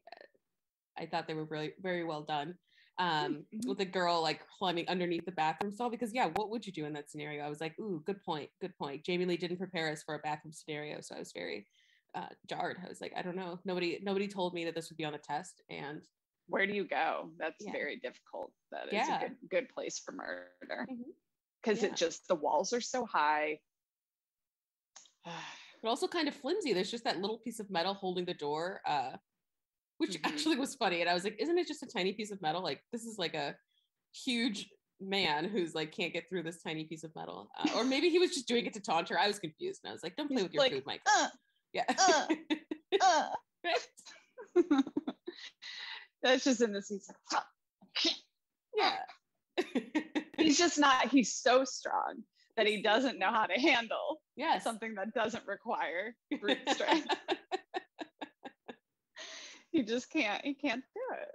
I thought they were really very well done. Um, Mhm. with a girl like climbing underneath the bathroom stall because yeah, what would you do in that scenario? I was like, ooh, good point, good point. Jamie Lee didn't prepare us for a bathroom scenario, so I was very uh, jarred. I was like, I don't know. Nobody nobody told me that this would be on a test, and where do you go that's Yeah. very difficult That is Yeah. a good, good place for murder Mhm. because Yeah. it just the walls are so high but also kind of flimsy. There's just that little piece of metal holding the door, uh, which Mhm. actually was funny. And I was like, isn't it just a tiny piece of metal? Like this is like a huge man who's like can't get through this tiny piece of metal. Uh, or maybe he was just doing it to taunt her. I was confused, and I was like, don't play He's with your like, food, Mike. uh, yeah. uh, uh. That's just in the season yeah. he's just not he's so strong that he doesn't know how to handle yes. something that doesn't require brute strength he just can't he can't do it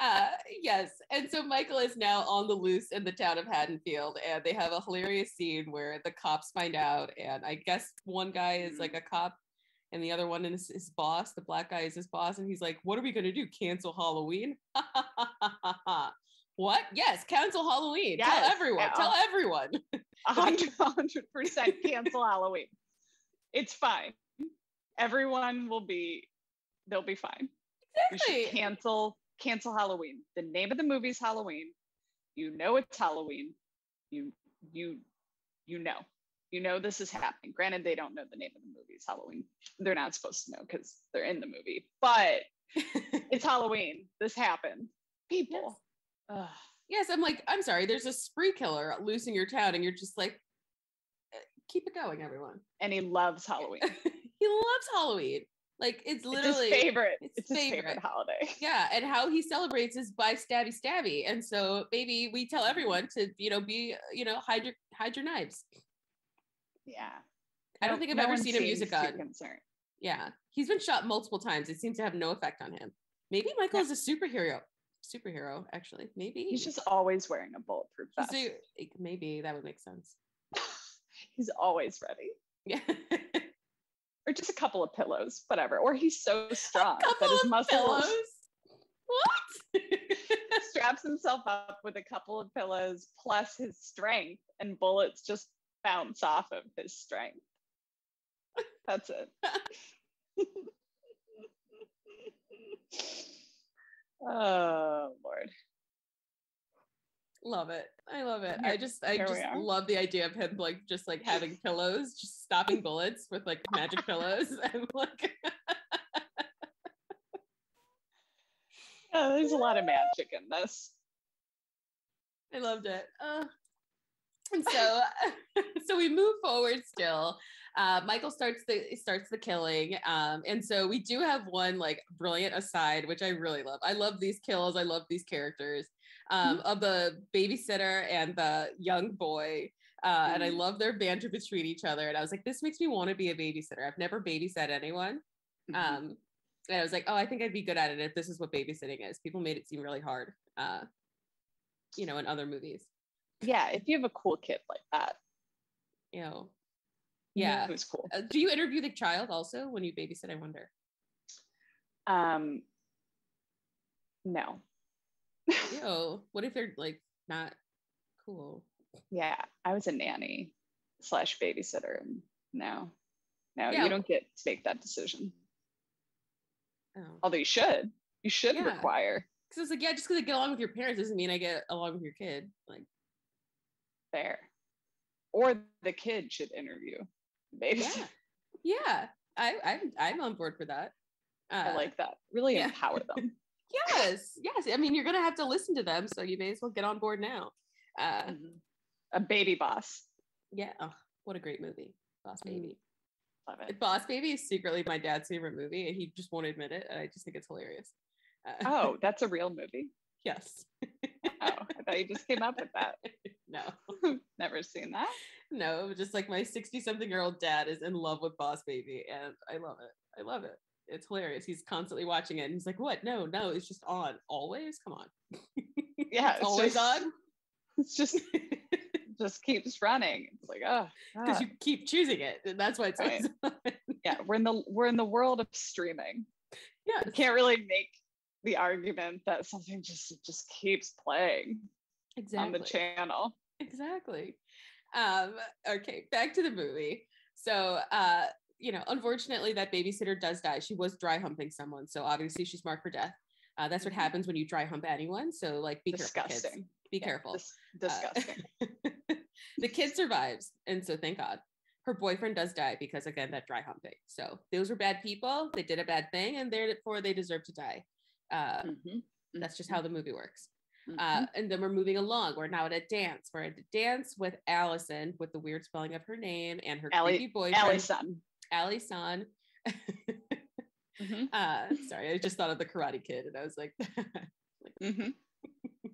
Uh, yes. And so Michael is now on the loose in the town of Haddonfield, and they have a hilarious scene where the cops find out. And I guess one guy is like a cop, and the other one is his boss. The black guy is his boss, and he's like, What are we going to do? Cancel Halloween? what? Yes, cancel Halloween. Yes, Tell everyone. yeah. Tell everyone. Hundred a hundred percent cancel Halloween. It's fine. Everyone will be they'll be fine. Exactly. cancel cancel Halloween. The name of the movie is Halloween. You know it's Halloween. You you you know. You know this is happening. Granted, they don't know the name of the movie is Halloween. They're not supposed to know because they're in the movie. But it's Halloween. This happened. People. Ugh. yes, I'm like, I'm sorry, there's a spree killer loose in your town, and you're just like, "Uh, keep it going, everyone. And he loves Halloween. he loves Halloween. Like it's It's literally his favorite. it's It's, his favorite favorite. holiday. yeah, and how he celebrates is by stabby stabby. And so maybe we tell everyone to, you know, be, you know, hide your hide your knives. Yeah. I don't No- think I've no ever seen him use a gun. concerned. Yeah. He's been shot multiple times. It seems to have no effect on him. Maybe Michael Yeah. is a superhero. superhero, actually. Maybe He's just always wearing a bulletproof vest. Maybe that would make sense. He's always ready. Yeah. Or just a couple of pillows, whatever. Or he's so strong that his muscles. What? straps himself up with a couple of pillows plus his strength, and bullets just bounce off of his strength. That's it. oh Lord. Love it. I love it. Here- I just I just love the idea of him like just like having pillows, just stopping bullets with like magic pillows. I'm like Yeah, there's a lot of magic in this. I loved it. Uh, and so, so we move forward still. Uh, Michael starts the starts the killing, um, and so we do have one like brilliant aside, which I really love. I love these kills. I love these characters um, of the babysitter and the young boy. Uh, And I Mhm. love their banter between each other. And I was like, this makes me want to be a babysitter. I've never babysat anyone. Mhm. Um, and I was like, oh, I think I'd be good at it if this is what babysitting is. People made it seem really hard, uh, you know, in other movies. yeah, if you have a cool kid like that, You know, Yeah. who's cool. Uh, do you interview the child also when you babysit? I wonder. Um, no. Yo, what if they're like not cool? yeah, I was a nanny slash babysitter, and no, no, Yeah. you don't get to make that decision. Oh, Although you should, you should Yeah. require because it's like yeah, just because I get along with your parents doesn't mean I get along with your kid. Like, fair. or the kid should interview babysitter. yeah, yeah, I I'm I'm on board for that. Uh, I like that. Really yeah. empower them. yes, yes. I mean, you're gonna have to listen to them, so you may as well get on board now. Uh, Mhm. A baby boss. yeah. Oh, what a great movie, Boss Mm. Baby. Love it. Boss Baby is secretly my dad's favorite movie, and he just won't admit it. And I just think it's hilarious. Uh, Oh, that's a real movie. yes. Oh, I thought you just came up with that. no, Never seen that. no, just like my 60 something year old dad is in love with Boss Baby, and I love it. I love it. It's hilarious. He's constantly watching it, and he's like, "What? No, no, it's just on always. Come on, Yeah, it's always just- on." It's just just keeps running. It's like, oh, Because you keep choosing it, and that's why it's Right. on. yeah, we're in the we're in the world of streaming. yeah, You can't really make the argument that something just just keeps playing exactly. on the channel. exactly um okay back to the movie so uh you know unfortunately that babysitter does die. She was dry humping someone so obviously she's marked for death. Uh, that's what Mhm. happens when you dry hump anyone so like be careful kids. Be Yeah, careful. dis- Uh, disgusting. the kid survives and so thank god. Her boyfriend does die because again that dry humping. So those were bad people. They did a bad thing and therefore they deserve to die. Uh, Mhm, that's just how the movie works. Uh, and then we're moving along. We're now at a dance. We're at a dance with Allison with the weird spelling of her name and her Allie- creepy boyfriend, Allie's son. Ali San. Mhm, uh, sorry, I just thought of the Karate Kid, and I was like, mhm.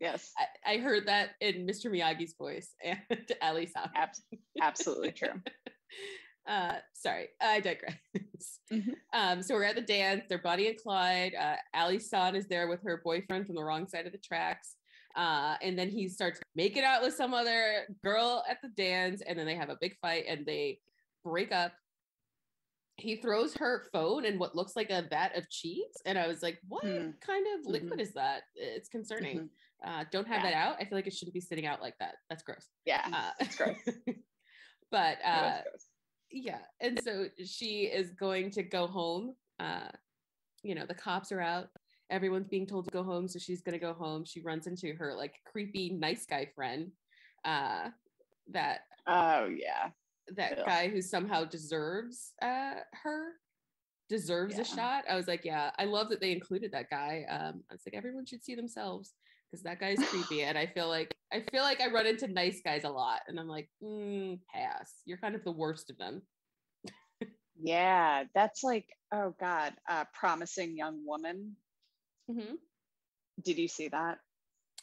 Yes, I, I heard that in Mr. Miyagi's voice and Ali San. abs- absolutely true. Uh, sorry, I digress. Mhm. Um, so we're at the dance. They're Bonnie and Clyde. Uh, Ali San is there with her boyfriend from the wrong side of the tracks. Uh, and then he starts making out with some other girl at the dance, and then they have a big fight and they break up. He throws her phone and what looks like a vat of cheese, and I was like, "What Hmm. kind of liquid is that? It's concerning. Mhm. Uh, don't have Yeah. that out. I feel like it shouldn't be sitting out like that. That's gross." Yeah, Uh, it's gross. but uh, gross. yeah and so she is going to go home uh you know the cops are out everyone's being told to go home so she's going to go home she runs into her like creepy nice guy friend uh that Oh yeah. That Ugh. guy who somehow deserves uh her deserves Yeah. a shot i was like yeah i love that they included that guy um i was like everyone should see themselves because that guy's creepy and i feel like i feel like i run into nice guys a lot and i'm like mm, pass you're kind of the worst of them Yeah, that's like, oh God, uh, promising young woman. Mm-hmm. Did you see that?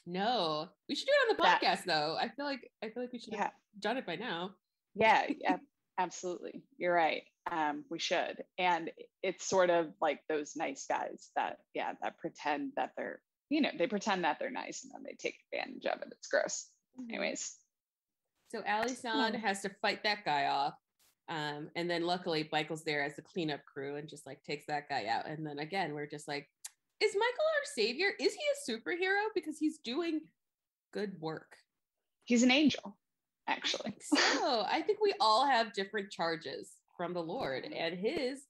No, we should do it on the That- podcast though. I feel like I feel like we should Yeah, have done it by now. Yeah, yeah, absolutely. You're right. Um, we should. And it's sort of like those nice guys that, yeah, that pretend that they're, you know, they pretend that they're nice and then they take advantage of it. It's gross. Mhm. Anyways, So Alison Yeah. has to fight that guy off. Um, and then luckily Michael's there as the cleanup crew and just like takes that guy out. And then again, we're just like, is Michael our savior? Is he a superhero? Because he's doing good work. he's an angel, actually. So I think we all have different charges from the Lord, mm-hmm. and his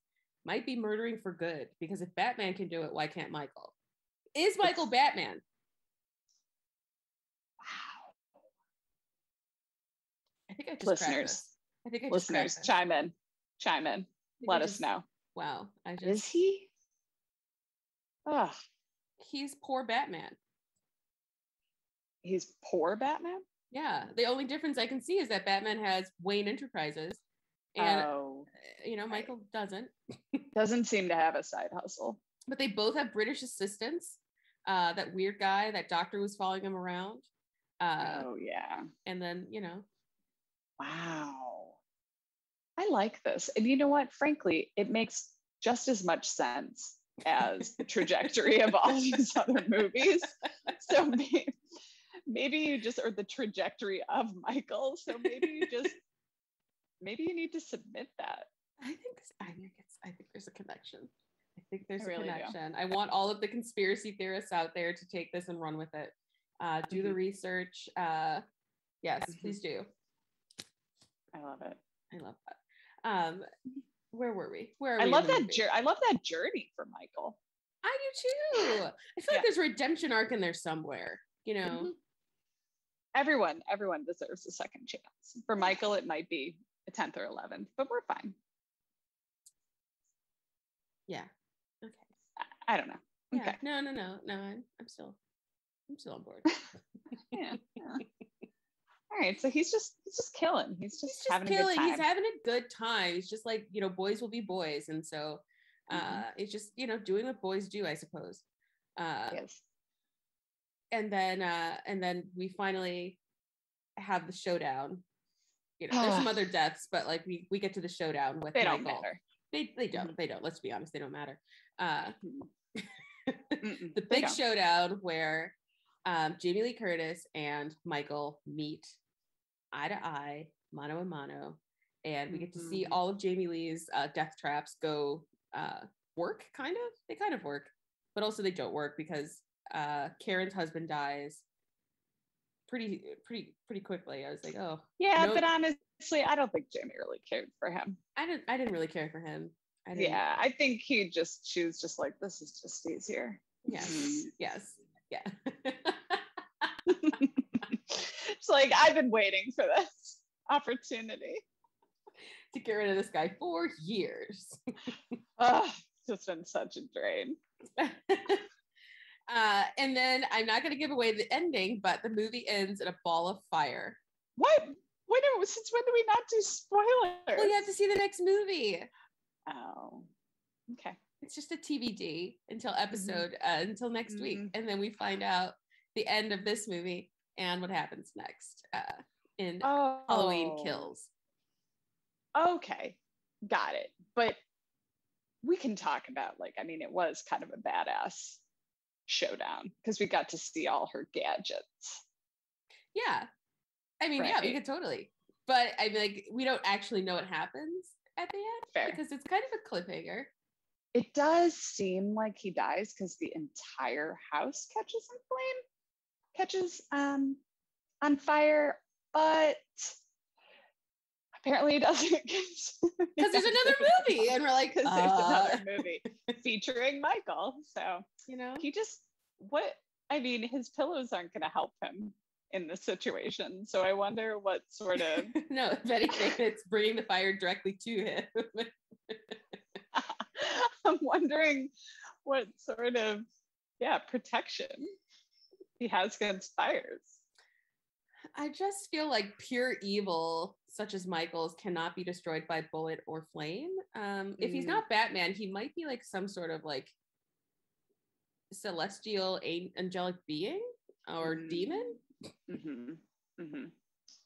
might be murdering for good. Because if Batman can do it, why can't Michael? Is Michael Batman? Wow. I think I just Listeners. I think I just listeners, chime in, chime in. Let us just- know. Wow, I just Is he? Ugh, he's poor Batman. he's poor Batman. Yeah, the only difference I can see is that Batman has Wayne Enterprises, and oh, uh, you know Michael doesn't. doesn't seem to have a side hustle. But they both have British assistants. Uh, that weird guy, that doctor was following him around. Uh, oh yeah. and then you know, Wow. I like this. And you know what? Frankly, it makes just as much sense as the trajectory of all these other movies. So maybe, you just, or the trajectory of Michael. So maybe you just, maybe you need to submit that. I think I think it's I think there's a connection. I think there's I a really do. connection. I want all of the conspiracy theorists out there to take this and run with it. Uh, do the Mhm. research. Uh, yes, Mhm. please do. I love it. I love that. Um, where were we? Where are I we love that. Jour- I love that journey for Michael. I do too. I feel Yeah. like there's a redemption arc in there somewhere. You know, Mhm. Everyone, everyone deserves a second chance. For Michael, it might be a 10th or 11th, but we're fine. yeah. Okay. I don't know. Yeah. Okay. No, no, no, no. I'm, I'm still, I'm still on board. Yeah. yeah. All right. So he's just he's just killing. He's just, he's just having killing. a good time. He's having a good time. He's just like you know, boys will be boys, and so uh, Mhm. it's just you know doing what boys do, I suppose. Uh, yes. And then uh, and then we finally have the showdown. You know, there's some other deaths, but like we we get to the showdown with They don't Michael. matter. They they don't. Mhm. They don't. Let's be honest. They don't matter. Uh, the big showdown where um, Jamie Lee Curtis and Michael meet eye to eye, mano a mano, and we get to see Mhm. all of Jamie Lee's uh, death traps go uh, work. Kind of, they kind of work, but also they don't work because uh, Karen's husband dies pretty, pretty, pretty quickly. I was like, oh, Yeah, No- but honestly, I don't think Jamie really cared for him. I didn't, I didn't really care for him. I Yeah, I think he just she was just like, this is just easier. yes, yes, yeah. it's like I've been waiting for this opportunity. to get rid of this guy for years. Ugh, it's just been such a drain. uh, and then I'm not going to give away the ending, but the movie ends in a ball of fire. What? When do, since when do we not do spoilers? Well, you have to see the next movie. Oh, okay. It's just a TBD until Mm-hmm. episode uh, until next week, Mhm. and then we find out the end of this movie and what happens next uh, in Oh, Halloween Kills. Okay, got it. But we can talk about like I mean, it was kind of a badass showdown because we got to see all her gadgets. Yeah, I mean, yeah, we could totally. But I mean, like, we don't actually know what happens at the end Fair. because it's kind of a cliffhanger. It does seem like he dies because the entire house catches in flame, catches um on fire, but apparently he doesn't Because there's another movie, and we're like, because there's uh, another movie featuring Michael. So you know, he just what I mean, his pillows aren't gonna help him in this situation. So I wonder what sort of no, if anything, it's bringing the fire directly to him. I'm wondering what sort of yeah protection he has against fires. I just feel like pure evil, such as Michael's, cannot be destroyed by bullet or flame. Um, if he's Mm. not Batman, he might be like some sort of like celestial a- angelic being or Mm. demon. hmm hmm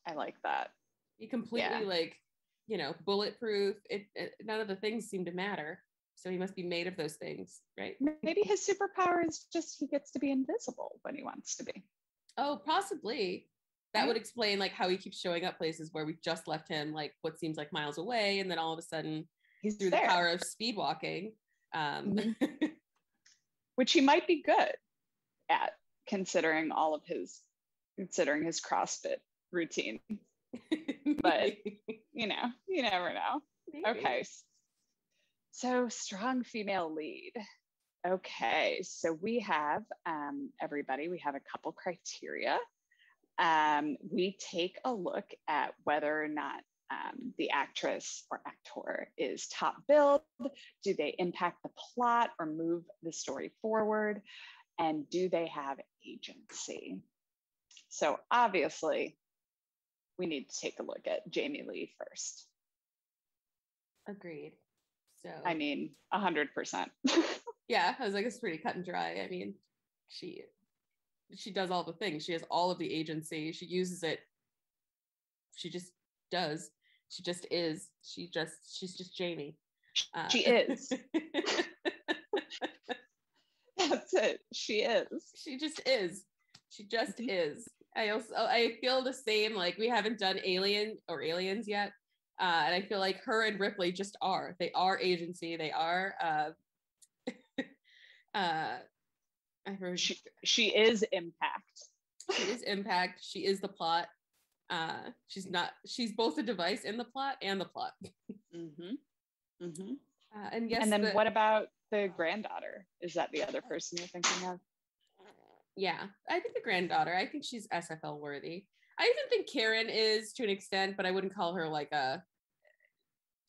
I like that. He completely Yeah. like, you know, bulletproof. It, it none of the things seem to matter. So he must be made of those things, right? Maybe his superpower is just he gets to be invisible when he wants to be. Oh, possibly. That Right. would explain like how he keeps showing up places where we've just left him like what seems like miles away, and then all of a sudden He's through there, the power of speed walking. Um, which he might be good at, considering all of his considering his CrossFit routine. But- You know, you never know. Maybe. Okay. So strong female lead. Okay, so we have um, everybody. We have a couple criteria. Um, we take a look at whether or not um, the actress or actor is top billed. Do they impact the plot or move the story forward? And do they have agency? So obviously, we need to take a look at Jamie Lee first. Agreed. So I mean, a hundred percent. yeah, I was like, it's pretty cut and dry. I mean, she she does all the things. She has all of the agency. She uses it. She just does. She just is. She just she's just Jamie. Uh, She is. That's it. She is. she just is. She just Mhm. is. I also I feel the same. Like we haven't done Alien or Aliens yet, uh, and I feel like her and Ripley just are. They are agency. They are. Uh, uh, I heard She she is impact. she is impact. She is the plot. Uh, she's not. She's both a device in the plot and the plot. Mm-hmm. Mm-hmm. Uh, and yes, and then the- what about the granddaughter? Is that the other person you're thinking of? Yeah, I think the granddaughter. I think she's SFL worthy. I even think Karen is to an extent, but I wouldn't call her like a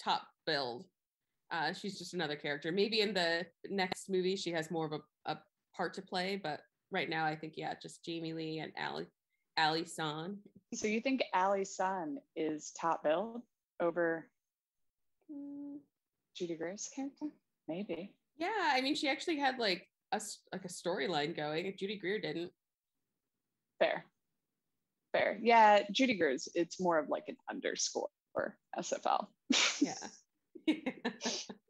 top build. Uh, she's just another character. Maybe in the next movie she has more of a, a part to play, but right now I think yeah, just Jamie Lee and Ali Allison. So you think Allison is top billed over Mm, Judy Greer's character? Maybe. Yeah, I mean she actually had like a like a storyline going. If Judy Greer didn't. Fair. Fair. Yeah, Judy Greer's it's more of like an underscore for SFL. Yeah.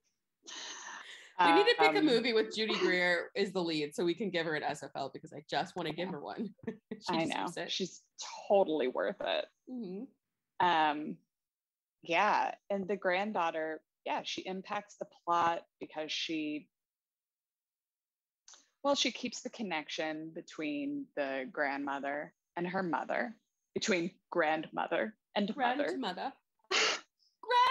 We need to pick a Um, movie with Judy Greer is the lead so we can give her an SFL because I just want to give her one. she I know. it. She's totally worth it. Mhm. Um, yeah, and the granddaughter, yeah, she impacts the plot because she, well, she keeps the connection between the grandmother and her mother, between grandmother and mother. Grandmother.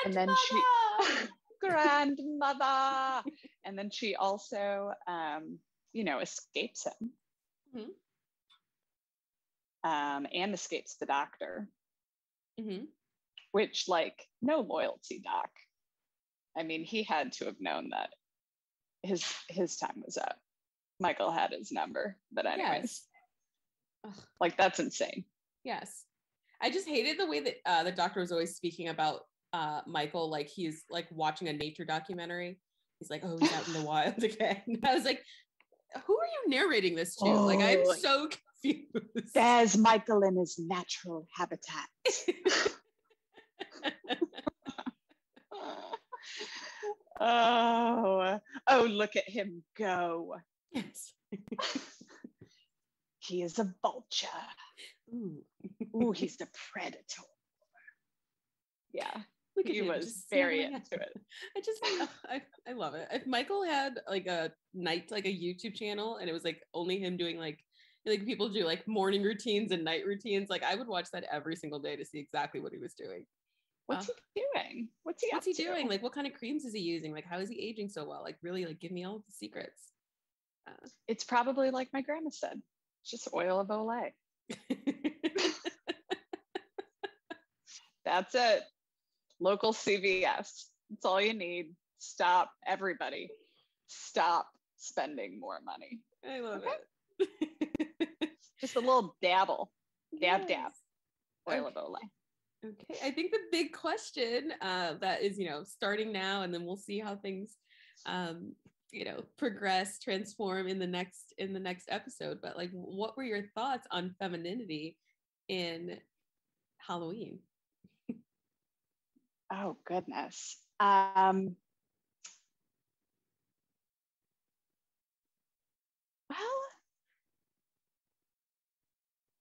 And then she- Grandmother! and then she also, um, you know, escapes him Mhm. um, and escapes the doctor. Mhm. which like no loyalty doc i mean he had to have known that his his time was up michael had his number but anyways Yes. Like that's insane Yes. I just hated the way that uh, the doctor was always speaking about uh, Michael like he's like watching a nature documentary. He's like, oh, he's out in the wild again. I was like, who are you narrating this to? like, I'm Oh. so confused. there's michael in his natural habitat oh oh look at him go yes. he is a vulture Ooh. Ooh, he's the predator yeah Look he was just very into it I just I, I love it. If Michael had like a night like a YouTube channel and it was like only him doing like like people do like morning routines and night routines, like I would watch that every single day to see exactly what he was doing. what's Uh, he doing what's he What's he to? doing? Like what kind of creams is he using? Like how is he aging so well? Like really like give me all the secrets. It's probably like my grandma said, it's just oil of Olay. That's it. Local CVS. That's all you need. Stop, everybody. Stop spending more money. I love Okay. it. Just a little dabble, dab, dab. Yes. oil Okay. of Olay. Okay, I think the big question uh, that is, you know, starting now, and then we'll see how things, um, you know, progress, transform in the next in the next episode. But like, what were your thoughts on femininity in Halloween? Oh, goodness. Um, well,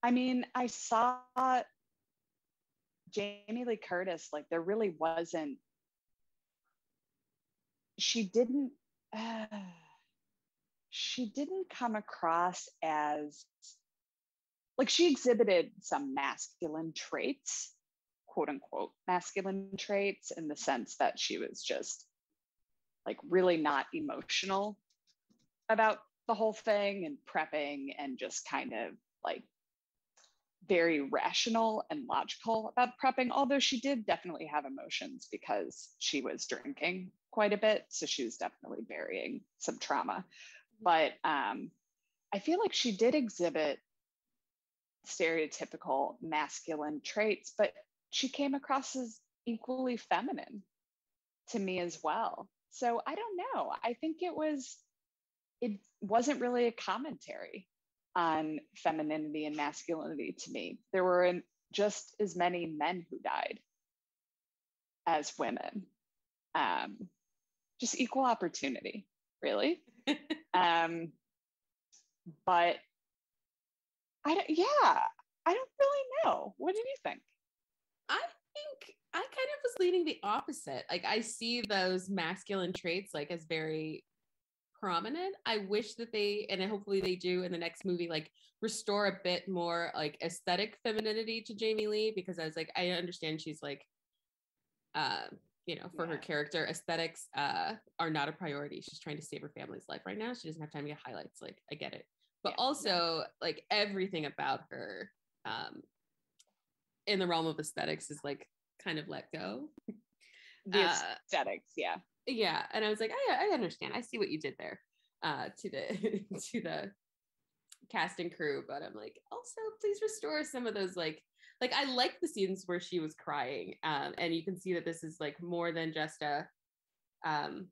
I mean, I saw Jamie Lee Curtis, like, there really wasn't, she didn't. Uh, she didn't come across as like she exhibited some masculine traits quote unquote, masculine traits in the sense that she was just like really not emotional about the whole thing and prepping and just kind of like very rational and logical about prepping, although she did definitely have emotions because she was drinking quite a bit. So she was definitely burying some trauma. But um, I feel like she did exhibit stereotypical masculine traits, but she came across as equally feminine to me as well. So I don't know. I think it was, it wasn't really a commentary on femininity and masculinity to me. There were just as many men who died as women. Um, just equal opportunity, really. um, but I don't, yeah, I don't really know. What do you think? I think I kind of was leaning the opposite. Like I see those masculine traits like as very prominent. I wish that they, and hopefully they do in the next movie, like restore a bit more like aesthetic femininity to Jamie Lee because I was like, I understand she's like, uh, you know, for yeah. her character, aesthetics uh, are not a priority. She's trying to save her family's life right now. She doesn't have time to get highlights. Like, I get it. But yeah. also, like, everything about her um, in the realm of aesthetics is like kind of let go. The uh, aesthetics, yeah yeah and i was like i, I understand i see what you did there uh to the to the cast and crew but i'm like also please restore some of those like like i like the scenes where she was crying um and you can see that this is like more than just a um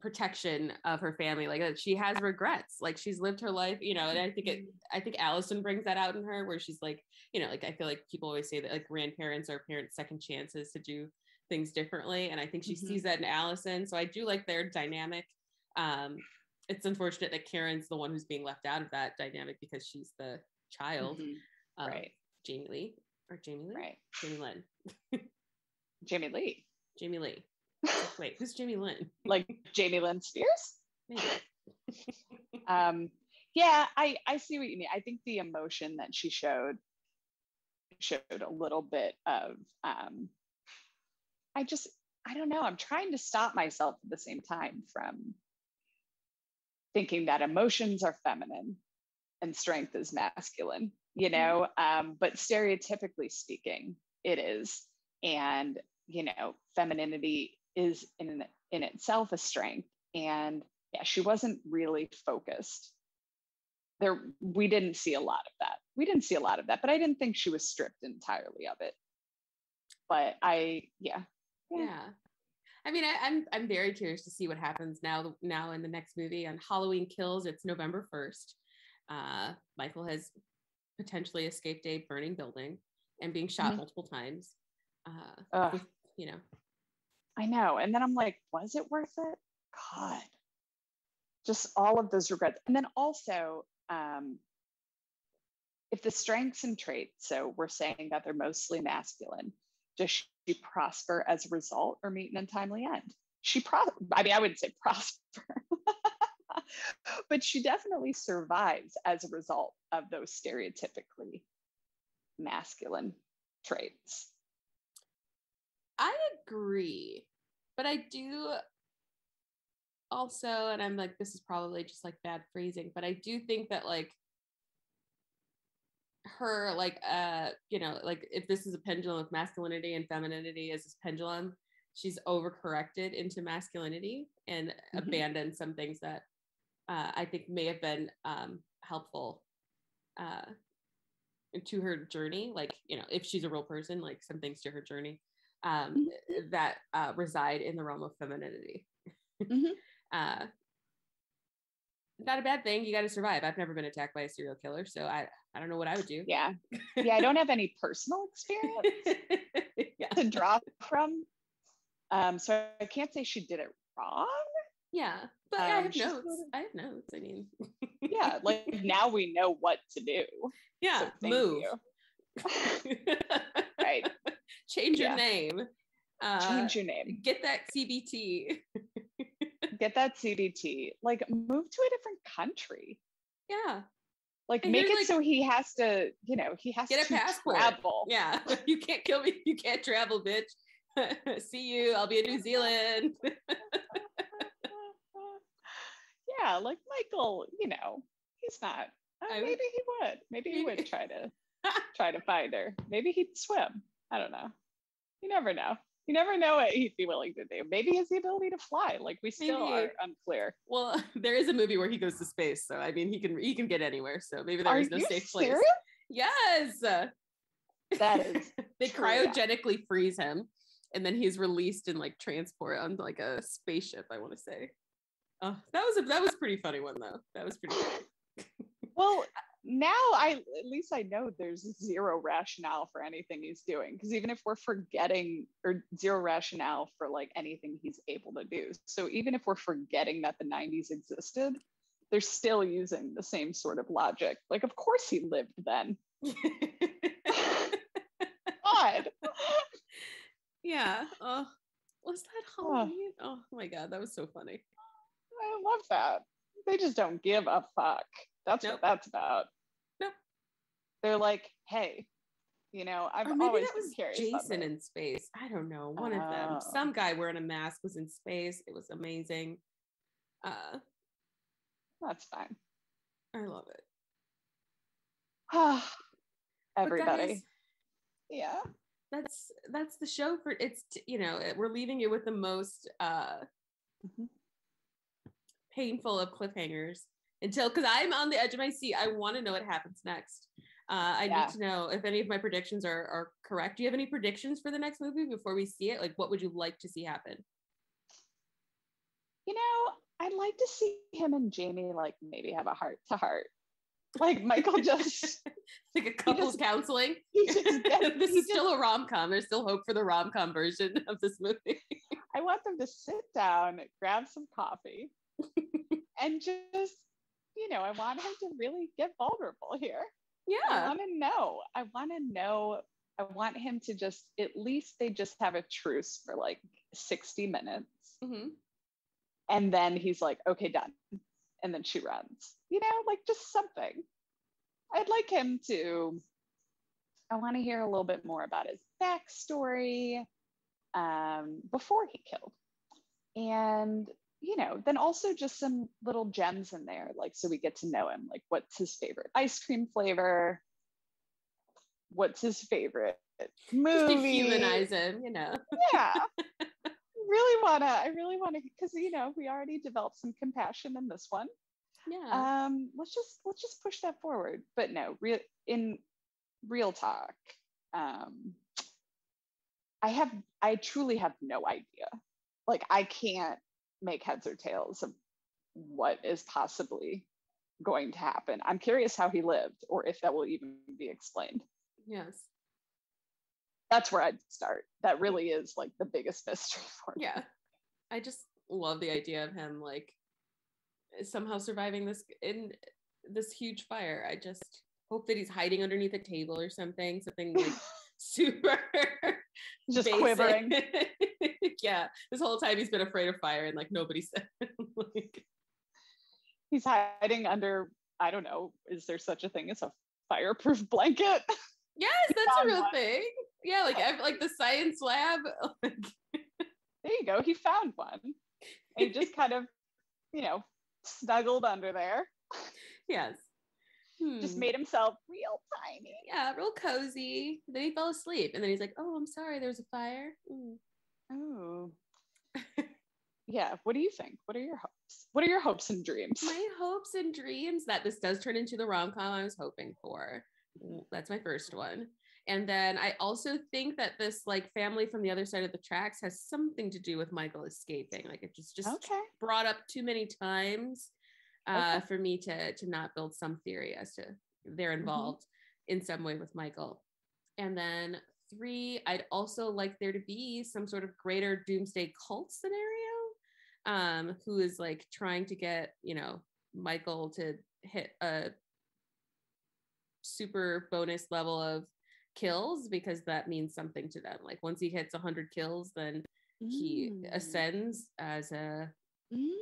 protection of her family like that she has regrets like she's lived her life you know and i think it mm-hmm. i think allison brings that out in her where she's like you know like i feel like people always say that like grandparents are parents second chances to do things differently. And I think she mm-hmm. sees that in Allison. So I do like their dynamic. Um, it's unfortunate that Karen's the one who's being left out of that dynamic because she's the child. Mm-hmm. right. Jamie Lee or Jamie Lee? Right. Jamie Lynn. Jamie Lee. Jamie Lee. Wait, who's Jamie Lynn? like Jamie Lynn Spears? um, yeah, I, I see what you mean. I think the emotion that she showed showed a little bit of um, I just, I don't know. I'm trying to stop myself at the same time from thinking that emotions are feminine and strength is masculine, you mm-hmm. know? Um, but stereotypically speaking, it is. And, you know, femininity is in, in itself a strength. And yeah, she wasn't really focused. There, we didn't see a lot of that. We didn't see a lot of that, but I didn't think she was stripped entirely of it. But I, yeah, yeah. I mean, I, am I'm, I'm very curious to see what happens now. Now in the next movie on Halloween Kills, it's November first. Uh, Michael has potentially escaped a burning building and being shot mm-hmm. multiple times. Uh, with, you know, I know. And then I'm like, was it worth it? God, just all of those regrets. And then also, um, if the strengths and traits, so we're saying that they're mostly masculine, does she prosper as a result or meet an untimely end? She pro I mean, I wouldn't say prosper, but she definitely survives as a result of those stereotypically masculine traits. I agree, but I do also, and I'm like, this is probably just like bad phrasing, but I do think that like her like uh you know like if this is a pendulum of masculinity and femininity as this pendulum she's overcorrected into masculinity and mm-hmm. abandoned some things that uh, i think may have been um helpful uh to her journey like you know if she's a real person like some things to her journey um mm-hmm. that uh reside in the realm of femininity mm-hmm. uh not a bad thing. You got to survive. I've never been attacked by a serial killer, so I I don't know what I would do. Yeah, yeah. I don't have any personal experience yeah. to draw from, um, so I can't say she did it wrong. Yeah, but um, I have notes. I have notes. I mean, yeah, like now we know what to do. Yeah, So move. Right. Change your Yeah. name. Uh, Change your name. Get that CBT. Get that CBT. Like move to a different country. Yeah, Like And make it like- so he has to, you know, he has to Get a passport. travel. yeah. You can't kill me. You can't travel, bitch. See you. I'll be in New Zealand. yeah, like Michael, you know, he's not. uh, maybe he would. Maybe he would try to try to find her. Maybe he'd swim. I don't know. You never know. You never know what he'd be willing to do. Maybe the ability to fly. Like we still Maybe. are unclear. Well, there is a movie where he goes to space, so I mean, he can he can get anywhere. So maybe there Are is no safe place. Yes, That is they true, yeah. cryogenically freeze him, and then he's released in like transport on like a spaceship. I want to say. Oh, that was a that was a pretty funny one though. That was pretty. Funny. well. Now I at least I know there's zero rationale for anything he's doing because even if we're forgetting or zero rationale for like anything he's able to do. So even if we're forgetting that the 90s existed, they're still using the same sort of logic. Like, of course he lived then. God. yeah. Oh, was that Oh. Halloween? Oh my god, that was so funny. I love that. They just don't give a fuck. That's Nope. what that's about. Nope. They're like, hey, you know, I've or maybe always that been was curious. Jason in space. I don't know. One of them. Oh. Some guy wearing a mask was in space. It was amazing. Uh, That's fine. I love it. Everybody. guys, yeah. that's that's the show for it's you know we're leaving you with the most uh Mhm. Painful of cliffhangers until because i'm on the edge of my seat. I want to know what happens next. Uh i Yeah. need to know if any of my predictions are are correct. Do you have any predictions for the next movie before we see it? Like what would you like to see happen? You know, I'd like to see him and Jamie like maybe have a heart to heart. Like Michael just like a couples counseling? just gets, this is still a rom-com. There's still hope for the rom-com version of this movie. I want them to sit down, grab some coffee, and just, you know, I want him to really get vulnerable here. Yeah. I want to know. I want to know. I want him to just, at least they just have a truce for like 60 minutes. Mhm. And then he's like, okay, done. And then she runs, you know, like just something. I'd like him to, I want to hear a little bit more about his backstory um, before he killed. And, you know, then also just some little gems in there, like so we get to know him. Like, what's his favorite ice cream flavor? What's his favorite just movie? to humanize him you know yeah really wanna i really wanna because you know we already developed some compassion in this one yeah um let's just let's just push that forward but no real in real talk um i have i truly have no idea like i can't make heads or tails of what is possibly going to happen. I'm curious how he lived or if that will even be explained. Yes. That's where i'd start. That really is like the biggest mystery for me. Yeah. I just love the idea of him like somehow surviving this in this huge fire. I just hope that he's hiding underneath a table or something something like super Just basic. quivering. yeah this whole time he's been afraid of fire and like nobody said like he's hiding under i don't know is there such a thing as a fireproof blanket yes that's a real one. thing yeah like ev- like the science lab there you go he found one and he just kind of you know snuggled under there yes just Hmm. made himself real tiny. Yeah real cozy. Then he fell asleep and then he's like oh i'm sorry there was a fire. Oh. Yeah what do you think? What are your hopes? What are your hopes and dreams? My hopes and dreams that this does turn into the rom-com I was hoping for. That's my first one. And then I also think that this like family from the other side of the tracks has something to do with Michael escaping. Like it just just okay. brought up too many times uh, Okay. for me to to not build some theory as to they're Mm-hmm. involved in some way with Michael. And then three, I'd also like there to be some sort of greater doomsday cult scenario um, who is like trying to get, you know, Michael to hit a super bonus level of kills because that means something to them. Like once he hits 100 kills, then he Mm. ascends as a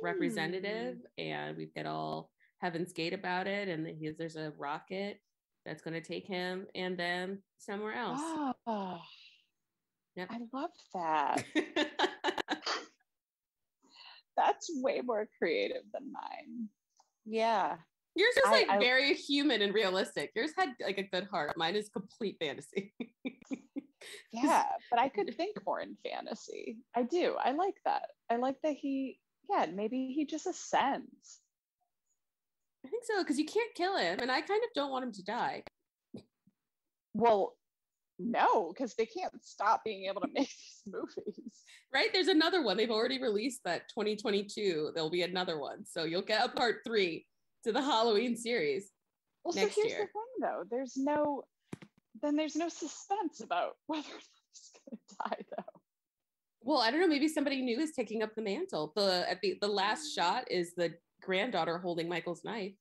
representative, Mm. and we get all Heaven's Gate about it. And he, there's a rocket that's going to take him and them somewhere else. Oh, Yep. I love that. That's way more creative than mine. Yeah. Yours is I- like I- very human and realistic. Yours had like a good heart. Mine is complete fantasy. Yeah. But I could think more in fantasy. I do. I like that. I like that he, yeah, maybe he just ascends. I think so because you can't kill him, and I kind of don't want him to die. Well, no, because they can't stop being able to make these movies. Right? There's another one. They've already released that 2022. There'll be another one, so you'll get a part three to the Halloween series. Well, Next so here's year. the thing though. There's no then there's no suspense about whether or not he's gonna die though. Well, I don't know. Maybe somebody new is taking up the mantle. The at the the last shot is the granddaughter holding Michael's knife.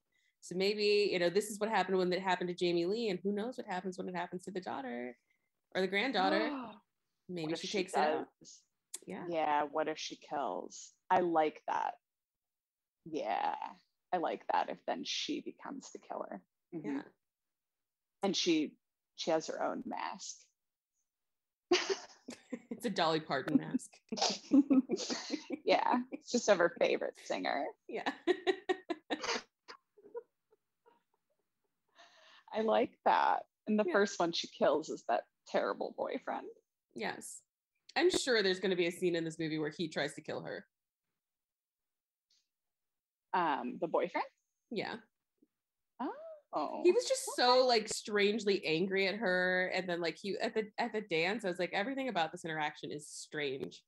So maybe you know this is what happened when it happened to Jamie Lee, and who knows what happens when it happens to the daughter or the granddaughter. Maybe she if takes it out. Yeah. Yeah, what if she kills? I like that. Yeah. I like that if then she becomes the killer. Mhm. Yeah. And she she has her own mask. it's a Dolly Parton mask. yeah. It's just of her favorite singer. yeah. I like that. And the Yeah. first one she kills is that terrible boyfriend. yes. I'm sure there's going to be a scene in this movie where he tries to kill her. Um, the boyfriend? Yeah. Oh. He was just so like strangely angry at her and then like he at the at the dance I was like everything about this interaction is strange.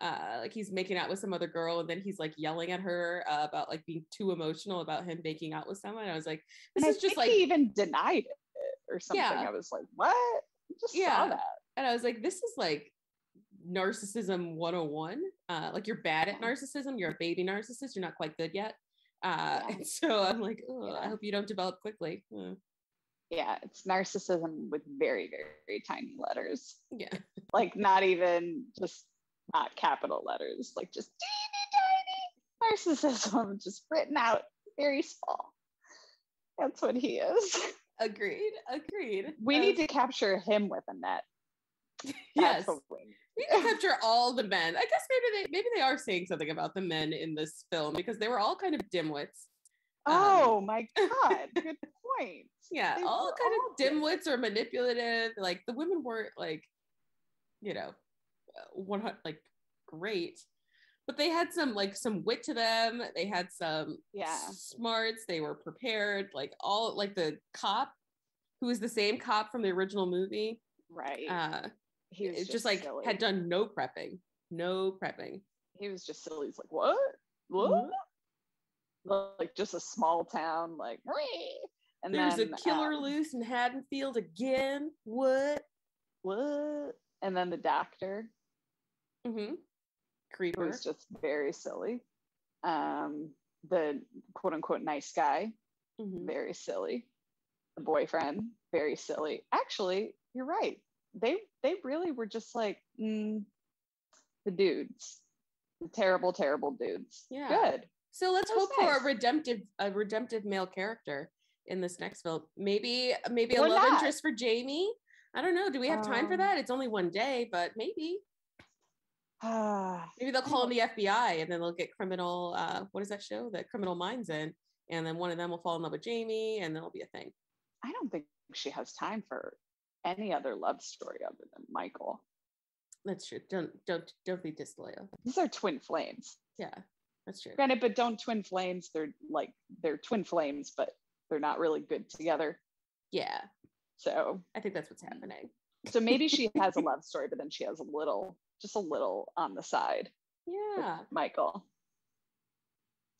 Uh like he's making out with some other girl and then he's like yelling at her uh, about like being too emotional about him making out with someone. I was like this and is just like he even denied it or something. Yeah. I was like, what? I just Yeah. saw that. and I was like this is like narcissism 101 uh like you're bad at narcissism you're a baby narcissist you're not quite good yet uh Yeah. and so i'm like oh i hope you don't develop quickly Hmm. Yeah, it's narcissism with very, very tiny letters. yeah Like not even just not capital letters, like just teeny tiny narcissism, just written out very small. That's what he is. agreed agreed We Uh, need to capture him with a net. yes we need. we need to capture all the men. I guess maybe they maybe they are saying something about the men in this film because they were all kind of dimwits. Um, Oh my god, good point. Yeah, They all kind all of dimwits or manipulative. Like the women weren't like, you know, uh, one like great, but they had some like some wit to them. They had some Yeah. smarts. They were prepared. Like all like the cop, who is the same cop from the original movie. Right. Uh, he was it just, like silly. had done no prepping, no prepping. he was just silly. He's like, what? What? Like just a small town, like "Wee." and There's then a killer um, loose in Haddonfield again. What? What? And then the doctor Mm-hmm. Creeper. was just very silly. Um, the quote unquote nice guy, Mhm. very silly. The boyfriend, very silly. Actually, you're right. They they really were just like mm, the dudes, the terrible, terrible dudes. Yeah. Good. So let's hope for a redemptive, a redemptive male character in this next film. Maybe, maybe a Or love not. interest for Jamie. I don't know. Do we have time for Um, that? It's only one day, but maybe, Ah, maybe they'll call in the FBI and then they'll get criminal. Uh, what is that show? The Criminal Minds in, and then one of them will fall in love with Jamie, and that'll be a thing. I don't think she has time for any other love story other than Michael. That's true. Don't, don't, don't be disloyal. These are twin flames. Yeah, that's true. Granted, but don't twin flames. They're like they're twin flames, but they're not really good together. Yeah, So I think that's what's happening. so maybe she has a love story, but then she has a little, just a little on the side. Yeah, Michael.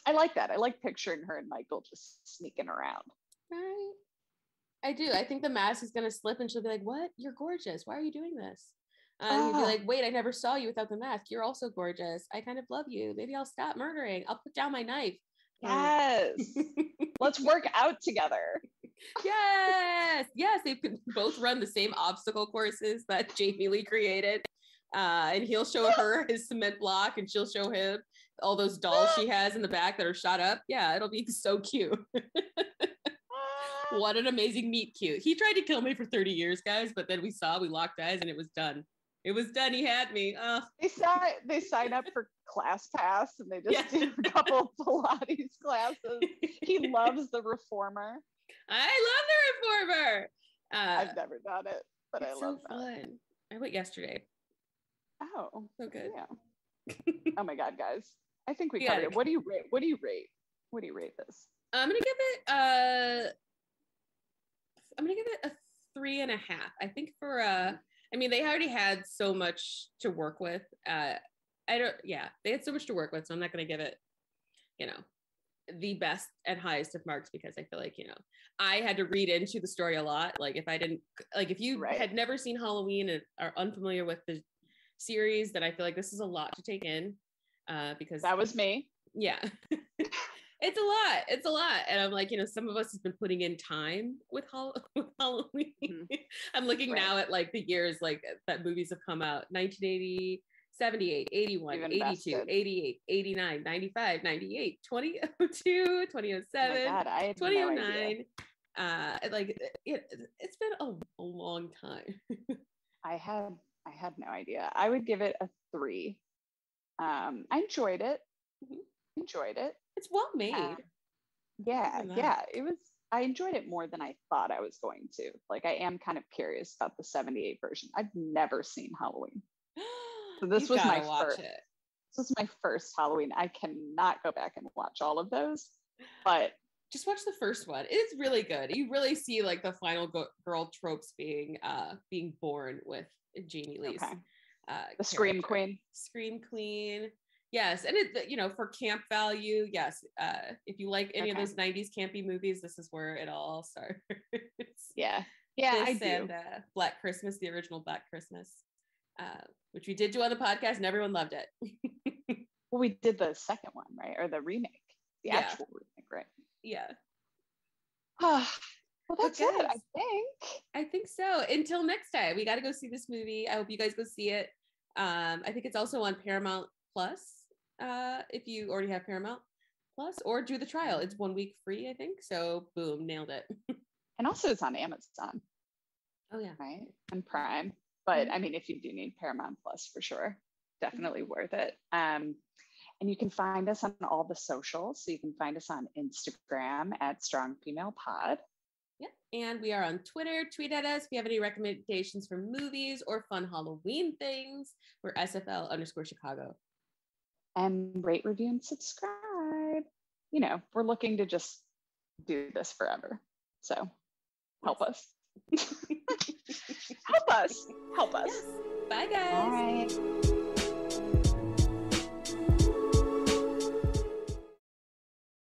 I like that. I like picturing her and Michael just sneaking around. right. I do. I think the mask is gonna slip, and she'll be like, "What? You're gorgeous. Why are you doing this?" And he'd be Ah. like, "Wait, I never saw you without the mask. You're also gorgeous. I kind of love you. Maybe I'll stop murdering. I'll put down my knife. Yes. Let's work out together. yes, yes, they both run the same obstacle courses that Jamie Lee created. Uh, and he'll show her his cement block, and she'll show him all those dolls she has in the back that are shot up. Yeah, it'll be so cute. what an amazing meet cute. He tried to kill me for 30 years, guys, but then we saw, we locked eyes, and it was done. It was done. He had me. Oh. They sign they sign up for class pass and they just yeah. do a couple Pilates classes. He loves the reformer. I love the reformer. Uh, I've never done it, but I love so that. Fun. I went yesterday. Oh, so good. Yeah. oh my god, guys! I think we yeah, covered it. What do you rate? What do you rate? What do you rate this? I'm gonna give it. Uh, I'm gonna give it a three and a half. I think for uh I mean, they already had so much to work with. Uh, I don't, yeah, they had so much to work with. So I'm not going to give it, you know, the best and highest of marks because I feel like, you know, I had to read into the story a lot. Like if I didn't, like if you right. had never seen Halloween and are unfamiliar with the series, then I feel like this is a lot to take in uh, because that was me. Yeah. it's a lot. It's a lot. And I'm like, you know, some of us have been putting in time with, Hall- with Halloween. Mm-hmm. I'm looking right. now at like the years like that movies have come out 1980, 78, 81, 82, 88, 89, 95, 98, 2002, 2007, oh God, 2009. No uh, like it, it's been a, a long time. I had I had no idea. I would give it a three. Um, I enjoyed it. Mm-hmm. Enjoyed it. It's well made. Uh, yeah, yeah. It was I enjoyed it more than I thought I was going to. Like I am kind of curious about the 78 version. I've never seen Halloween. So this was my first. It. This was my first Halloween. I cannot go back and watch all of those. But just watch the first one. It's really good. You really see like the final go- girl tropes being uh being born with Jamie Lee's okay. uh, the Scream Queen. Scream Queen yes and it you know for camp value yes uh if you like any okay. of those 90s campy movies this is where it all starts. Yeah. Yeah this I and do. Uh, black christmas the original black christmas uh which we did do on the podcast and everyone loved it. Well we did the second one right? Or the remake the yeah. actual remake right? Yeah. Well that's it i think. I think so. Until next time we got to go see this movie. I hope you guys go see it. Um i think it's also on paramount plus uh, if you already have Paramount Plus, or do the trial. It's one week free, I think. So boom, nailed it. and also it's on Amazon. Oh yeah, right, and Prime. But. I mean, if you do need Paramount Plus, for sure, definitely mm-hmm. worth it. Um, and you can find us on all the socials. So you can find us on Instagram at Strong Female Pod. Yeah. And we are on Twitter. Tweet at us if you have any recommendations for movies or fun Halloween things. We're SFL underscore Chicago and rate, review, and subscribe. You know, we're looking to just do this forever. So help us. help us. Help us. Yes. Bye, guys. Bye.